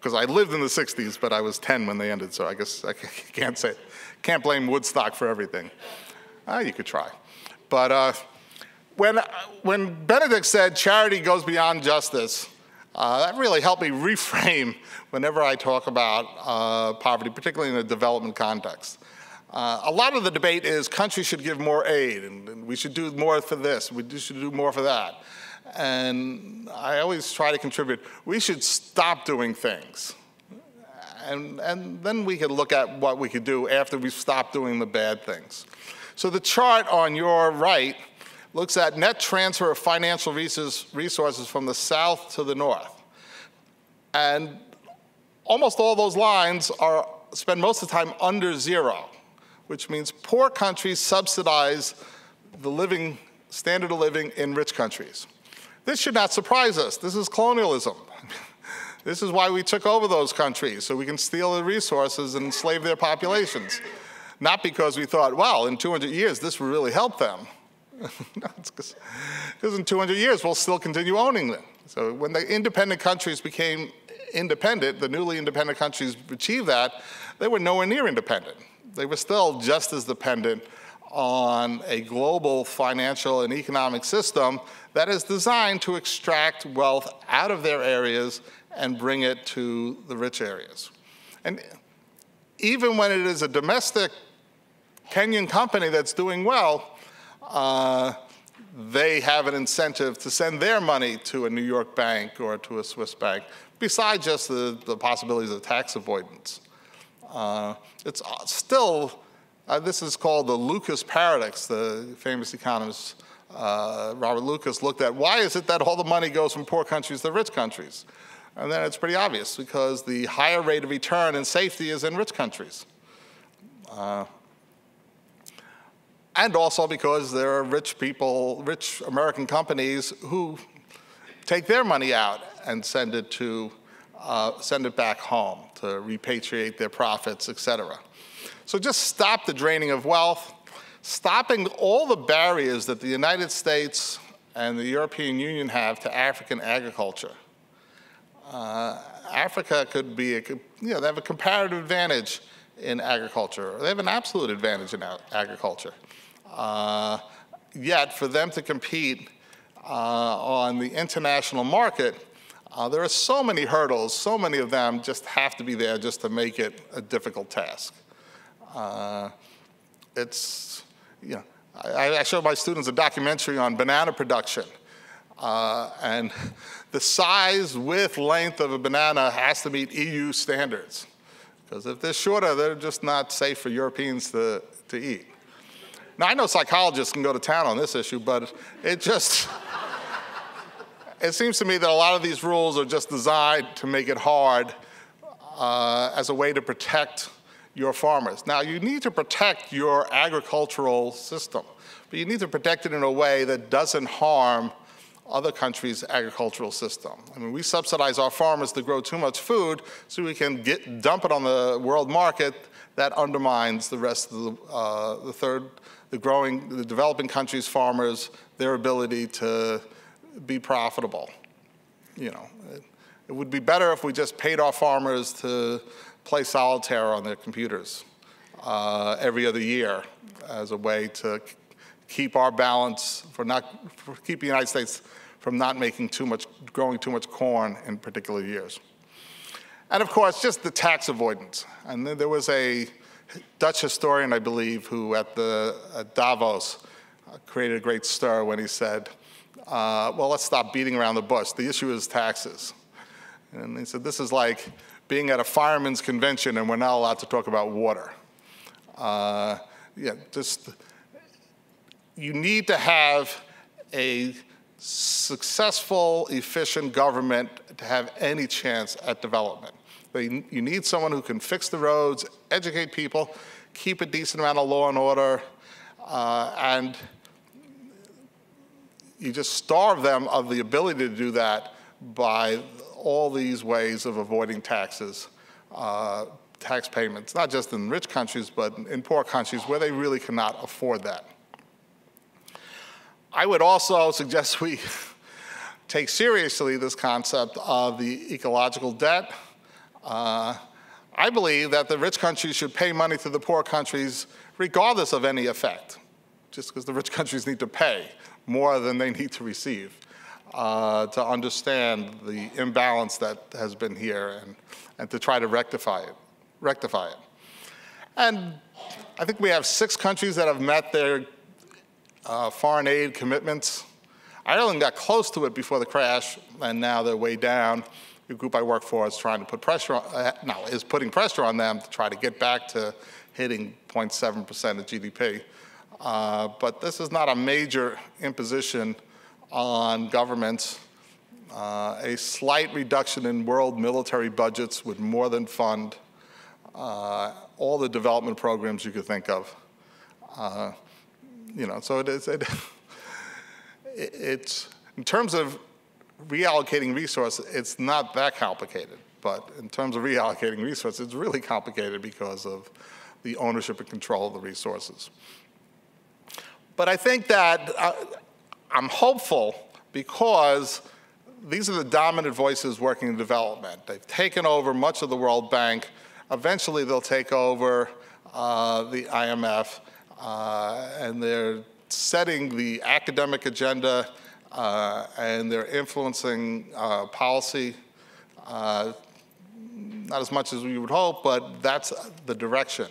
Because I lived in the 60s, but I was 10 when they ended, so I guess I can't say, can't blame Woodstock for everything. Ah, you could try. But uh, when, when Benedict said charity goes beyond justice, Uh, that really helped me reframe whenever I talk about uh, poverty, particularly in a development context. Uh, a lot of the debate is countries should give more aid, and, and, we should do more for this, we should do more for that. And I always try to contribute, we should stop doing things. And, and then we could look at what we could do after we stop doing the bad things. So the chart on your right looks at net transfer of financial resources from the south to the north. And almost all those lines are spend most of the time under zero which means poor countries subsidize the living standard of living in rich countries. This should not surprise us. This is colonialism. this is why we took over those countries, so we can steal the resources and enslave their populations. Not because we thought, well, in 200 years, this will really help them. because in 200 years, we'll still continue owning them. So when the independent countries became independent, the newly independent countries achieved that, they were nowhere near independent they were still just as dependent on a global financial and economic system that is designed to extract wealth out of their areas and bring it to the rich areas. And even when it is a domestic Kenyan company that's doing well, uh, they have an incentive to send their money to a New York bank or to a Swiss bank, besides just the, the possibilities of tax avoidance. Uh, it's uh, still, uh, this is called the Lucas paradox, the famous economist uh, Robert Lucas looked at. Why is it that all the money goes from poor countries to rich countries? And then it's pretty obvious, because the higher rate of return and safety is in rich countries. And also because there are rich people, rich American companies who take their money out and send it to uh, send it back home to repatriate their profits, et cetera. So just stop the draining of wealth, stopping all the barriers that the United States and the European Union have to African agriculture. Uh, Africa could be, a, you know, they have a comparative advantage in agriculture. They have an absolute advantage in agriculture. Uh, yet, for them to compete uh, on the international market, uh, there are so many hurdles, so many of them just have to be there just to make it a difficult task. Uh, it's, you know, I, I showed my students a documentary on banana production. Uh, and the size, width, length of a banana has to meet EU standards. Because if they're shorter, they're just not safe for Europeans to, to eat. Now, I know psychologists can go to town on this issue, but it just, it seems to me that a lot of these rules are just designed to make it hard uh, as a way to protect your farmers. Now, you need to protect your agricultural system, but you need to protect it in a way that doesn't harm other countries' agricultural system. I mean, we subsidize our farmers to grow too much food so we can get, dump it on the world market. That undermines the rest of the, uh, the third, the growing, the developing countries' farmers, their ability to be profitable. You know, it, it would be better if we just paid our farmers to play solitaire on their computers uh, every other year as a way to keep our balance for not for keep the United States from not making too much growing too much corn in particular years. And of course, just the tax avoidance. And there was a Dutch historian, I believe, who at the at Davos uh, created a great stir when he said, uh, well, let's stop beating around the bush. The issue is taxes. And he said, this is like being at a fireman's convention and we're not allowed to talk about water. Uh, yeah, just, you need to have a successful, efficient government to have any chance at development. you need someone who can fix the roads, educate people, keep a decent amount of law and order, uh, and you just starve them of the ability to do that by all these ways of avoiding taxes, uh, tax payments, not just in rich countries, but in poor countries where they really cannot afford that. I would also suggest we take seriously this concept of the ecological debt. Uh, I believe that the rich countries should pay money to the poor countries regardless of any effect, just because the rich countries need to pay more than they need to receive. uh, to understand the imbalance that has been here and, and to try to rectify it, rectify it. And I think we have six countries that have met their uh, foreign aid commitments. Ireland got close to it before the crash, and now they're way down. The group I work for is trying to put pressure on, uh, no, is putting pressure on them to try to get back to hitting 0.7% of GDP. Uh, but this is not a major imposition on governments. Uh, a slight reduction in world military budgets would more than fund uh, all the development programs you could think of. You know, so it is, it, it's, in terms of reallocating resources, it's not that complicated. But in terms of reallocating resources, it's really complicated because of the ownership and control of the resources. But I think that uh, I'm hopeful because these are the dominant voices working in development. They've taken over much of the World Bank. Eventually, they'll take over uh, the IMF, uh, and they're setting the academic agenda uh, and they're influencing uh, policy. Uh, not as much as we would hope, but that's the direction.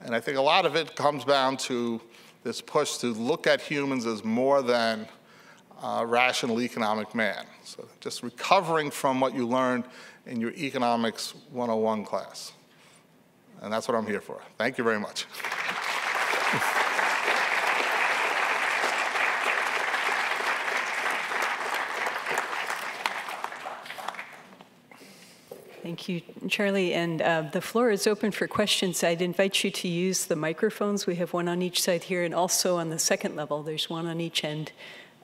And I think a lot of it comes down to this push to look at humans as more than uh, rational economic man. So just recovering from what you learned in your Economics 101 class. And that's what I'm here for. Thank you very much. Thank you, Charlie. And uh, the floor is open for questions. I'd invite you to use the microphones. We have one on each side here, and also on the second level, there's one on each end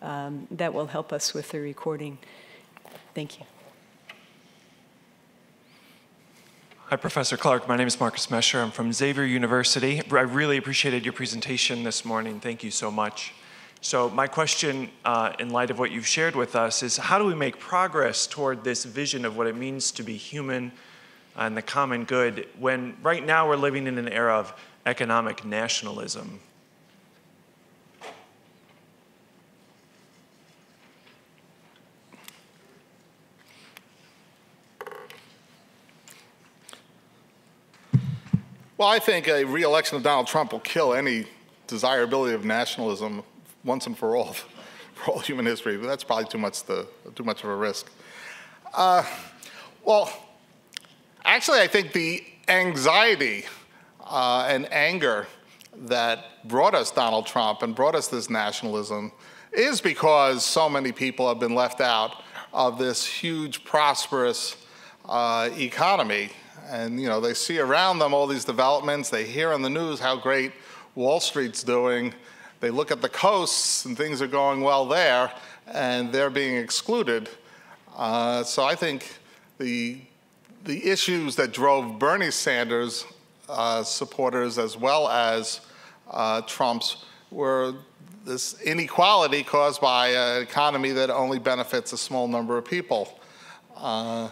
um, that will help us with the recording. Thank you. Hi, Professor Clark. My name is Marcus Mescher. I'm from Xavier University. I really appreciated your presentation this morning. Thank you so much. So my question, uh, in light of what you've shared with us, is how do we make progress toward this vision of what it means to be human and the common good when right now we're living in an era of economic nationalism? Well, I think a re-election of Donald Trump will kill any desirability of nationalism once and for all for all human history. But that's probably too much too much of a risk. Uh, well, actually, I think the anxiety uh, and anger that brought us Donald Trump and brought us this nationalism is because so many people have been left out of this huge, prosperous uh, economy. And you know, they see around them all these developments. They hear on the news how great Wall Street's doing, they look at the coasts and things are going well there, and they're being excluded. Uh, so I think the, the issues that drove Bernie Sanders uh, supporters as well as uh, Trump's were this inequality caused by an economy that only benefits a small number of people. Uh,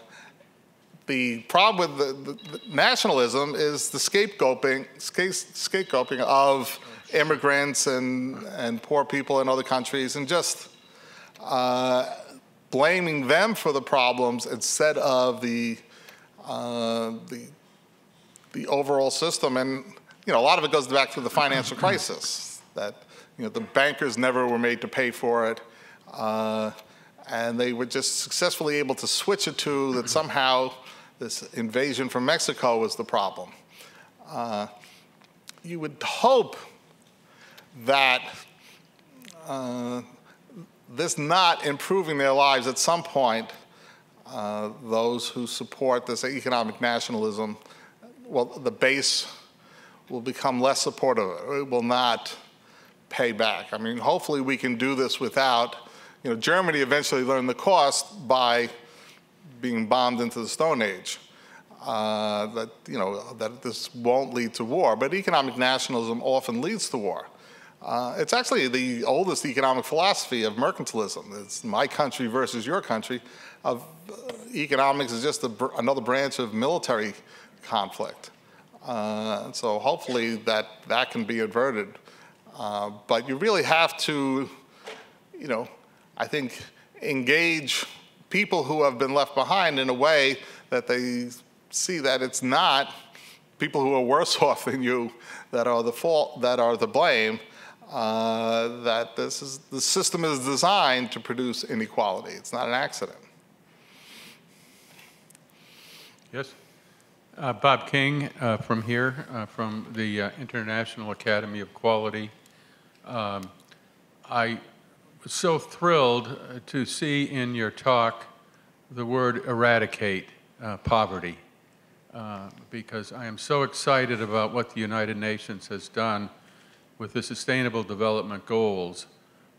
the problem with the, the, the, nationalism is the scapegoating, scapegoating of immigrants and, and poor people in other countries and just uh, blaming them for the problems instead of the, uh, the, the overall system. And you know, a lot of it goes back to the financial crisis that you know, the bankers never were made to pay for it. Uh, and they were just successfully able to switch it to that somehow this invasion from Mexico was the problem. Uh, you would hope that uh, this not improving their lives at some point, uh, those who support this economic nationalism, well, the base will become less supportive. It will not pay back. I mean, hopefully we can do this without, you know, Germany eventually learned the cost by being bombed into the Stone Age. Uh, that you know that this won't lead to war, but economic nationalism often leads to war. Uh, it's actually the oldest economic philosophy of mercantilism. It's my country versus your country. Of uh, economics is just br another branch of military conflict. Uh, so hopefully that that can be averted. Uh, but you really have to, you know, I think engage people who have been left behind in a way that they see that it's not people who are worse off than you that are the fault, that are the blame, uh, that this is, the system is designed to produce inequality. It's not an accident. Yes. Uh, Bob King uh, from here, uh, from the uh, International Academy of Quality. Um, I so thrilled uh, to see in your talk the word eradicate uh, poverty because I am so excited about what the United Nations has done with the Sustainable Development Goals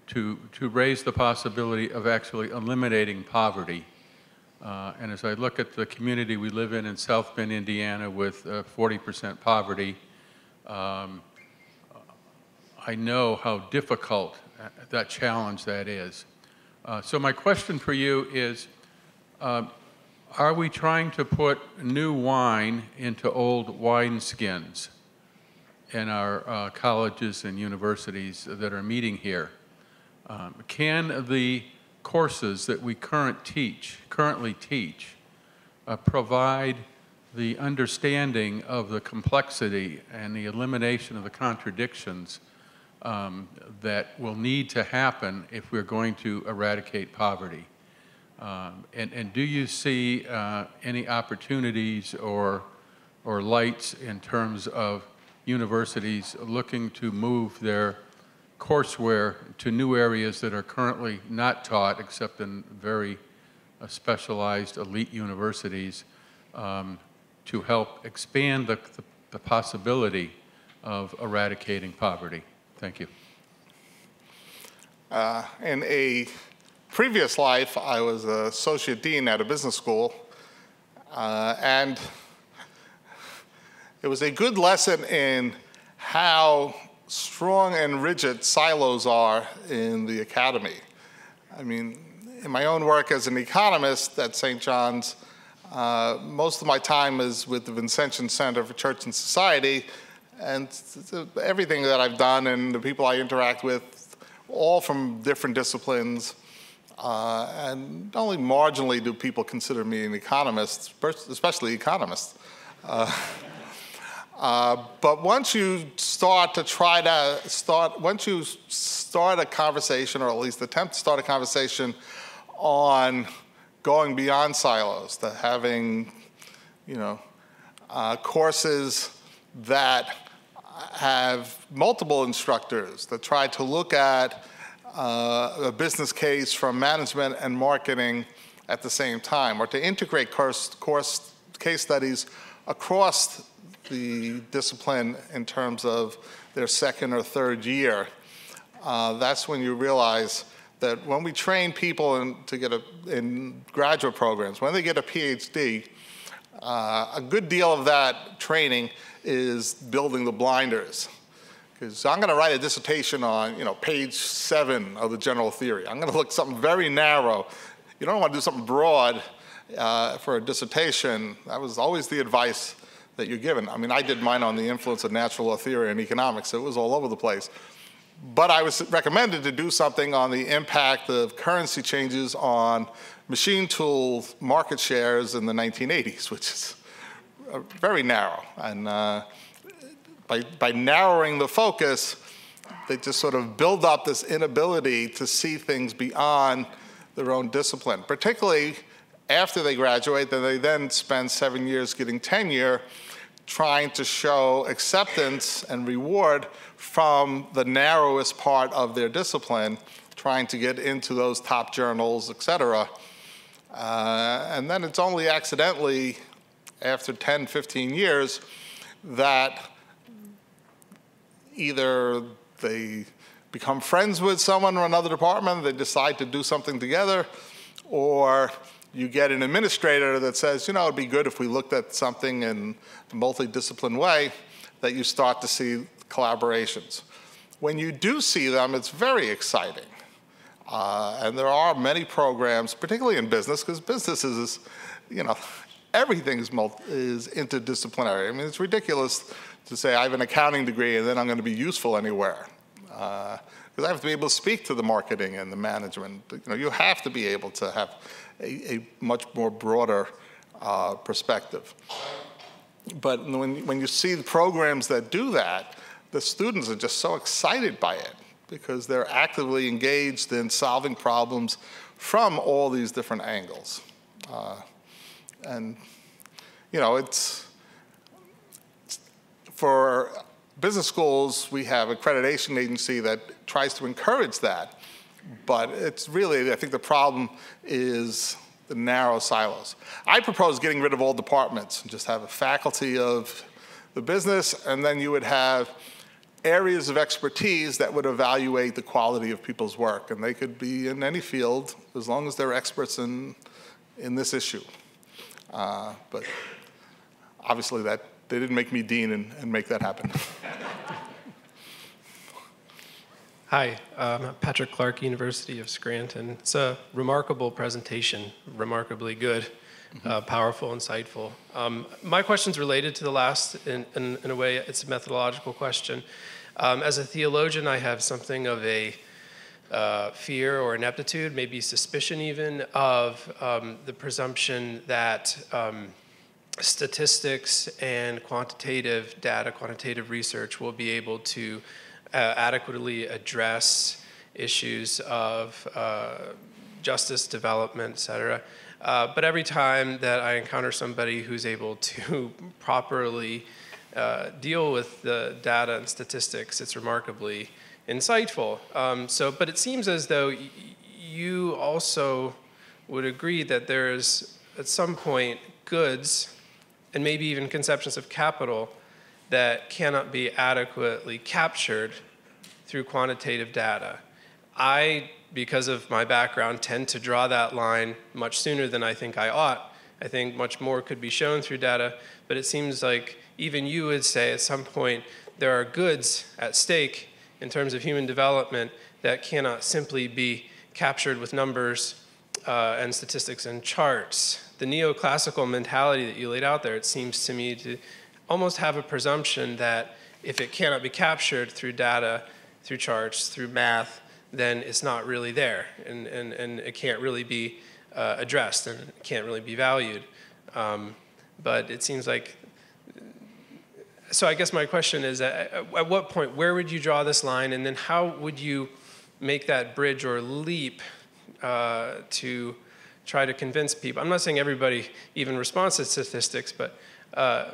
to, to raise the possibility of actually eliminating poverty. Uh, and as I look at the community we live in in South Bend, Indiana, with 40% uh, poverty, um, I know how difficult that challenge that is. Uh, so my question for you is, uh, are we trying to put new wine into old wineskins in our uh, colleges and universities that are meeting here? Um, can the courses that we current teach, currently teach uh, provide the understanding of the complexity and the elimination of the contradictions um, that will need to happen if we're going to eradicate poverty. Um, and, and, do you see uh, any opportunities or, or lights in terms of universities looking to move their courseware to new areas that are currently not taught except in very uh, specialized elite universities um, to help expand the, the, the, possibility of eradicating poverty. Thank you. Uh, in a previous life, I was associate dean at a business school, uh, and it was a good lesson in how strong and rigid silos are in the academy. I mean, in my own work as an economist at St. John's, uh, most of my time is with the Vincentian Center for Church and Society, and everything that I've done and the people I interact with, all from different disciplines, uh, and only marginally do people consider me an economist, especially economists. Uh, uh, but once you start to try to start, once you start a conversation, or at least attempt to start a conversation on going beyond silos, to having, you know, uh, courses that have multiple instructors that try to look at uh, a business case from management and marketing at the same time, or to integrate course, course case studies across the discipline in terms of their second or third year, uh, that's when you realize that when we train people in, to get a, in graduate programs, when they get a PhD, uh, a good deal of that training is building the blinders. Because I'm going to write a dissertation on, you know, page seven of the general theory. I'm going to look something very narrow. You don't want to do something broad uh, for a dissertation. That was always the advice that you're given. I mean, I did mine on the influence of natural law theory and economics, so it was all over the place. But I was recommended to do something on the impact of currency changes on machine tool market shares in the 1980s, which is uh, very narrow. And uh, by, by narrowing the focus, they just sort of build up this inability to see things beyond their own discipline, particularly after they graduate, then they then spend seven years getting tenure trying to show acceptance and reward from the narrowest part of their discipline, trying to get into those top journals, et cetera. Uh, and then it's only accidentally, after 10, 15 years, that either they become friends with someone from another department, they decide to do something together, or you get an administrator that says, you know, it'd be good if we looked at something in a multidisciplined way, that you start to see collaborations. When you do see them, it's very exciting. Uh, and there are many programs, particularly in business, because business is, you know, everything is, is interdisciplinary. I mean, it's ridiculous to say I have an accounting degree and then I'm going to be useful anywhere. Uh, because I have to be able to speak to the marketing and the management. You know, you have to be able to have a, a much more broader uh, perspective. But when, when you see the programs that do that, the students are just so excited by it because they're actively engaged in solving problems from all these different angles. Uh, and, you know, it's, for business schools, we have accreditation agency that tries to encourage that. But it's really, I think the problem is the narrow silos. I propose getting rid of all departments and just have a faculty of the business, and then you would have areas of expertise that would evaluate the quality of people's work. And they could be in any field as long as they're experts in, in this issue. Uh, but obviously that, they didn't make me dean and, and make that happen. Hi, um, Patrick Clark, University of Scranton. It's a remarkable presentation, remarkably good, mm-hmm. uh, powerful, insightful. Um, my question's related to the last in, in, in, a way, it's a methodological question. Um, as a theologian, I have something of a uh, fear or ineptitude, maybe suspicion even, of um, the presumption that um, statistics and quantitative data, quantitative research will be able to uh, adequately address issues of uh, justice, development, et cetera. Uh, but every time that I encounter somebody who's able to properly uh, deal with the data and statistics, it's remarkably insightful. Um, so, but it seems as though you also would agree that there is, at some point, goods and maybe even conceptions of capital that cannot be adequately captured through quantitative data. I, because of my background, tend to draw that line much sooner than I think I ought. I think much more could be shown through data, but it seems like even you would say at some point there are goods at stake in terms of human development that cannot simply be captured with numbers uh, and statistics and charts. The neoclassical mentality that you laid out there, it seems to me to almost have a presumption that if it cannot be captured through data, through charts, through math, then it's not really there and, and, and it can't really be uh, addressed and can't really be valued. Um, but it seems like, so I guess my question is at, at what point, where would you draw this line and then how would you make that bridge or leap uh, to try to convince people? I'm not saying everybody even responds to statistics, but uh,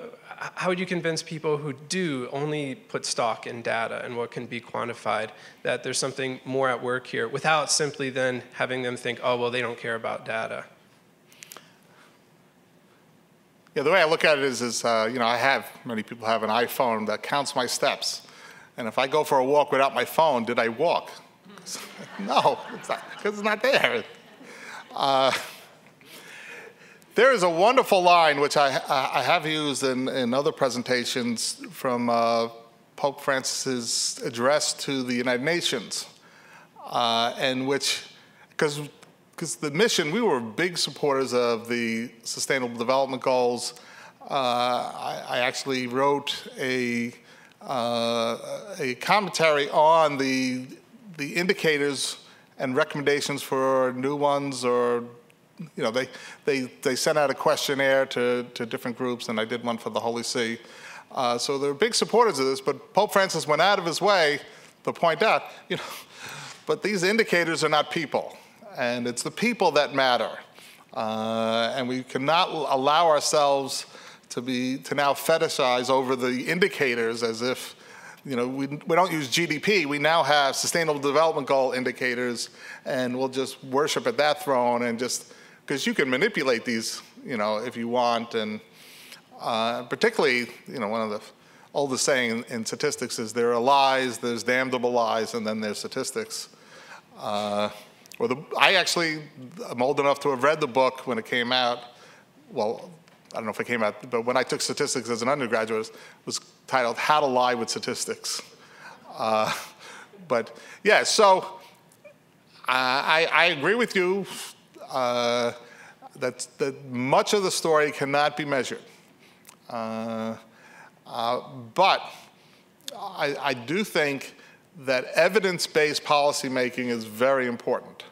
how would you convince people who do only put stock in data and what can be quantified that there's something more at work here without simply then having them think, oh, well, they don't care about data? Yeah, the way I look at it is, is uh, you know, I have, many people have an iPhone that counts my steps. And if I go for a walk without my phone, did I walk? no, because it's, it's not there. Uh, there is a wonderful line which I, I have used in, in other presentations from uh, Pope Francis's address to the United Nations, uh, and which, because because the mission, we were big supporters of the Sustainable Development Goals. Uh, I, I, actually wrote a uh, a commentary on the the indicators and recommendations for new ones or you know, they, they, they sent out a questionnaire to, to different groups, and I did one for the Holy See. Uh, so they're big supporters of this, but Pope Francis went out of his way to point out, you know, but these indicators are not people, and it's the people that matter. Uh, and we cannot allow ourselves to be to now fetishize over the indicators as if you know we, we don't use gdp we now have sustainable development goal indicators and we'll just worship at that throne and just because you can manipulate these, you know, if you want, and uh, particularly, you know, one of the oldest saying in, statistics is there are lies, there's damnable lies, and then there's statistics. Uh, or the, I actually, I'm old enough to have read the book when it came out. Well, I don't know if it came out, but when I took statistics as an undergraduate, it was titled How to Lie with Statistics. Uh, but yeah, so I, I agree with you uh, that, that much of the story cannot be measured. Uh, uh, but I, I, do think that evidence-based policymaking is very important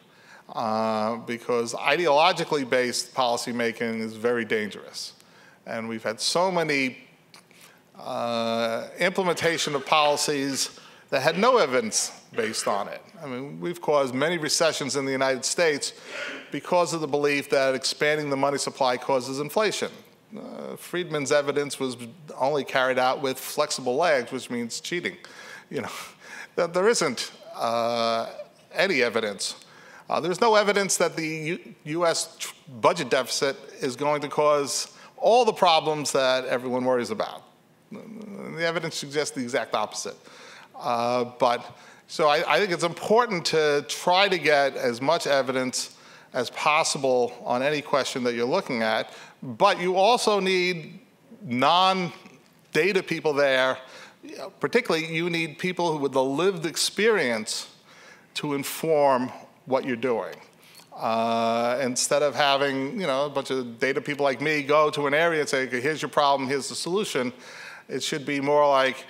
uh, because ideologically based policymaking is very dangerous. And we've had so many uh, implementation of policies that had no evidence based on it. I mean, we've caused many recessions in the United States because of the belief that expanding the money supply causes inflation. Uh, Friedman's evidence was only carried out with flexible lags, which means cheating. You know, that there isn't uh, any evidence. Uh, there's no evidence that the U U.S. budget deficit is going to cause all the problems that everyone worries about. The evidence suggests the exact opposite. Uh, but so I, I, think it's important to try to get as much evidence as possible on any question that you're looking at, but you also need non-data people there. Particularly, you need people with the lived experience to inform what you're doing. Uh, instead of having you know a bunch of data people like me go to an area and say, okay, here's your problem, here's the solution, it should be more like,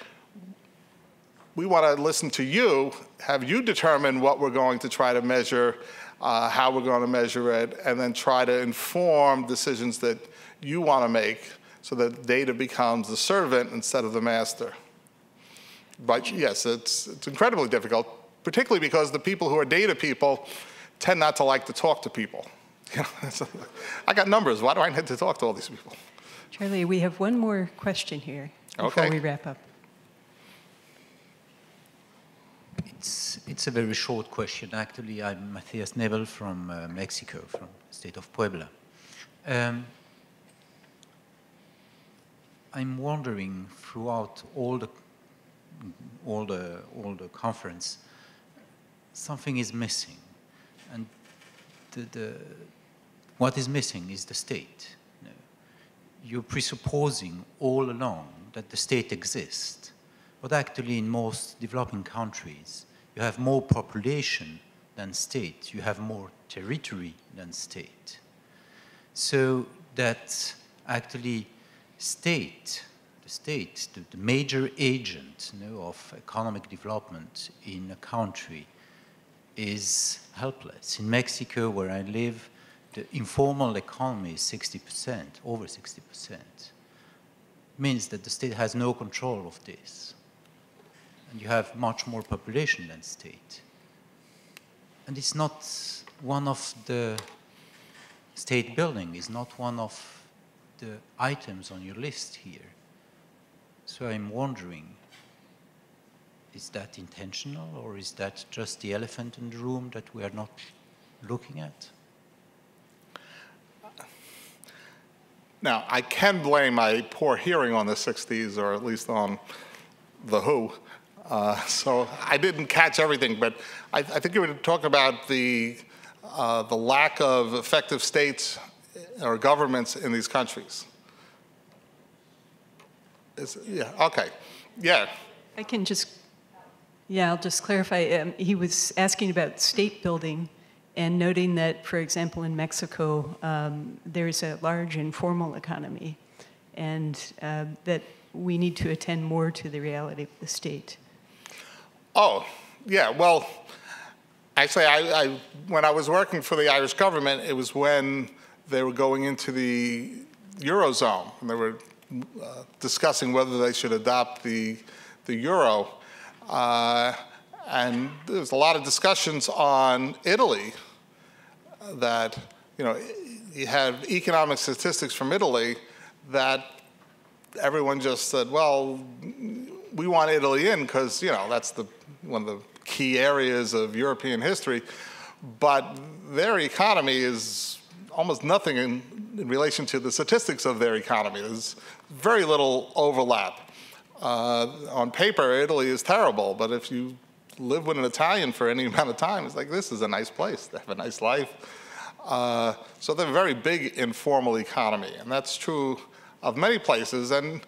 we want to listen to you, have you determine what we're going to try to measure, uh, how we're going to measure it, and then try to inform decisions that you want to make so that data becomes the servant instead of the master. But yes, it's, it's incredibly difficult, particularly because the people who are data people tend not to like to talk to people. You know, I got numbers. Why do I need to talk to all these people? Charlie, we have one more question here before Okay. we wrap up. It's, it's a very short question. Actually, I'm Matthias Nebel from uh, Mexico, from the state of Puebla. Um, I'm wondering throughout all the, all the, all the conference, something is missing. And the, the, what is missing is the state. You're presupposing all along that the state exists. But actually, in most developing countries, you have more population than state. You have more territory than state. So that actually state, the state, the, the major agent you know, of economic development in a country is helpless. In Mexico, where I live, the informal economy is 60%, over 60%. Means that the state has no control of this. And you have much more population than state. And it's not one of the state building is not one of the items on your list here. So I'm wondering, is that intentional or is that just the elephant in the room that we are not looking at? Now, I can blame my poor hearing on the 60s, or at least on The Who. Uh, so I didn't catch everything, but I, I think you were talking about the, uh, the lack of effective states or governments in these countries. Is, yeah, okay. Yeah, I can just, yeah, I'll just clarify. Um, he was asking about state building and noting that, for example, in Mexico, um, there's a large informal economy and uh, that we need to attend more to the reality of the state. Oh, yeah. Well, actually, I, I, when I was working for the Irish government, it was when they were going into the eurozone, and they were uh, discussing whether they should adopt the the euro. Uh, and there was a lot of discussions on Italy that you know you have economic statistics from Italy that everyone just said, well, we want Italy in because you know that's the one of the key areas of European history, but their economy is almost nothing in, in relation to the statistics of their economy. There's very little overlap. Uh, on paper, Italy is terrible, but if you live with an Italian for any amount of time, it's like this is a nice place. They have a nice life. Uh, so they're a very big informal economy, and that's true of many places. And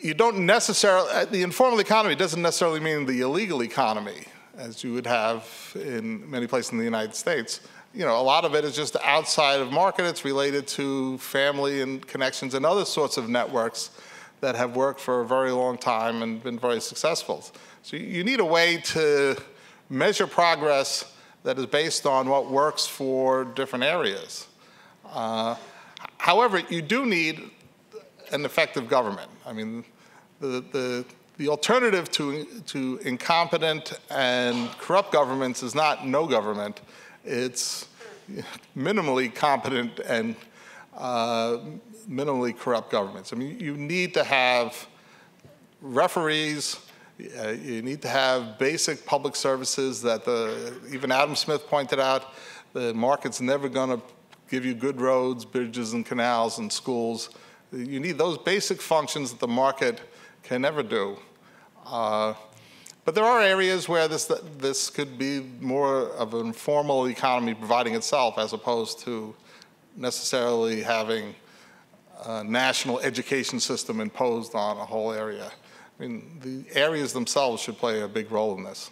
you don't necessarily, uh, the informal economy doesn't necessarily mean the illegal economy, as you would have in many places in the United States. You know, a lot of it is just outside of market. It's related to family and connections and other sorts of networks that have worked for a very long time and been very successful. So you need a way to measure progress that is based on what works for different areas. Uh, however, you do need an effective government. I mean, the, the, the alternative to, to incompetent and corrupt governments is not no government. It's minimally competent and uh, minimally corrupt governments. I mean, you need to have referees, uh, you need to have basic public services that the, even Adam Smith pointed out, the market's never going to give you good roads, bridges, and canals and schools. You need those basic functions that the market can never do. Uh, but there are areas where this, this could be more of an informal economy providing itself as opposed to necessarily having a national education system imposed on a whole area. I mean, the areas themselves should play a big role in this.